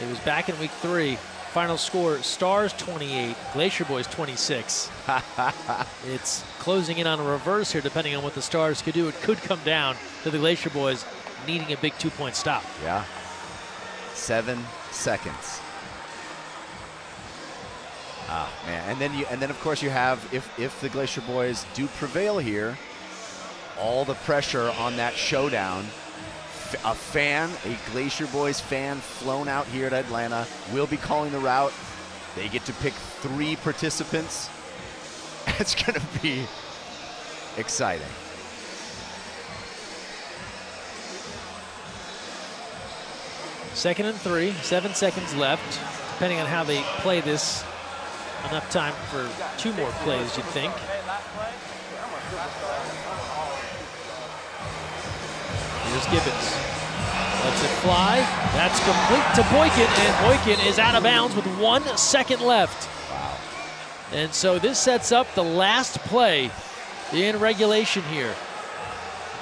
it was back in week three. Final score, Stars 28, Glacier Boyz 26. it's closing in on a reverse here, depending on what the Stars could do. It could come down to the Glacier Boyz needing a big two-point stop. Yeah. Seven seconds. Ah, man. And then you and then of course you have if if the Glacier Boyz do prevail here, all the pressure on that showdown. A fan, a Glacier Boyz fan flown out here to Atlanta will be calling the route. They get to pick three participants. It's going to be exciting. Second and three, seven seconds left. Depending on how they play this, enough time for two more plays, you'd think. Here's Gibbons. Lets it fly. That's complete to Boykin, and Boykin is out of bounds with one second left. Wow. And so this sets up the last play in regulation here.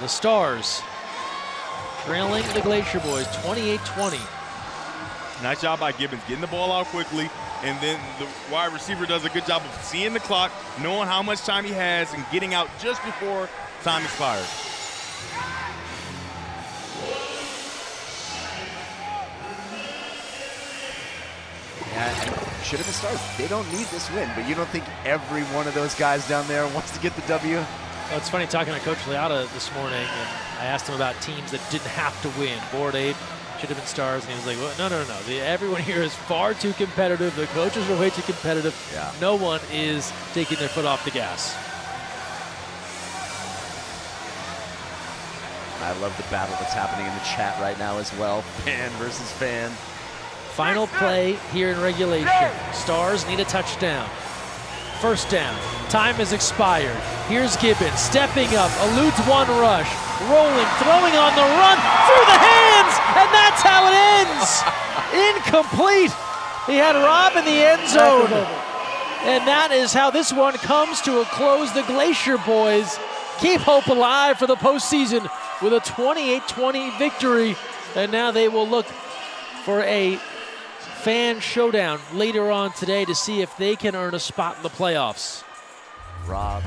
The Stars trailing the Glacier Boyz 28-20. Nice job by Gibbons getting the ball out quickly, and then the wide receiver does a good job of seeing the clock, knowing how much time he has, and getting out just before time expires. Yeah, and should have been stars. They don't need this win, but you don't think every one of those guys down there wants to get the W? Well, it's funny talking to Coach Leota this morning, and I asked him about teams that didn't have to win. Bored Ape should have been stars, and he was like, well, no, no, no, no. The, everyone here is far too competitive. The coaches are way too competitive. Yeah. No one is taking their foot off the gas. I love the battle that's happening in the chat right now as well. Fan versus fan. Final play here in regulation. Stars need a touchdown. First down. Time has expired. Here's Gibbons stepping up, eludes one rush, rolling, throwing on the run through the hands, and that's how it ends. Incomplete. He had Robb in the end zone. And that is how this one comes to a close. The Glacier Boyz keep hope alive for the postseason with a 28-20 victory. And now they will look for a fan showdown later on today to see if they can earn a spot in the playoffs. Rob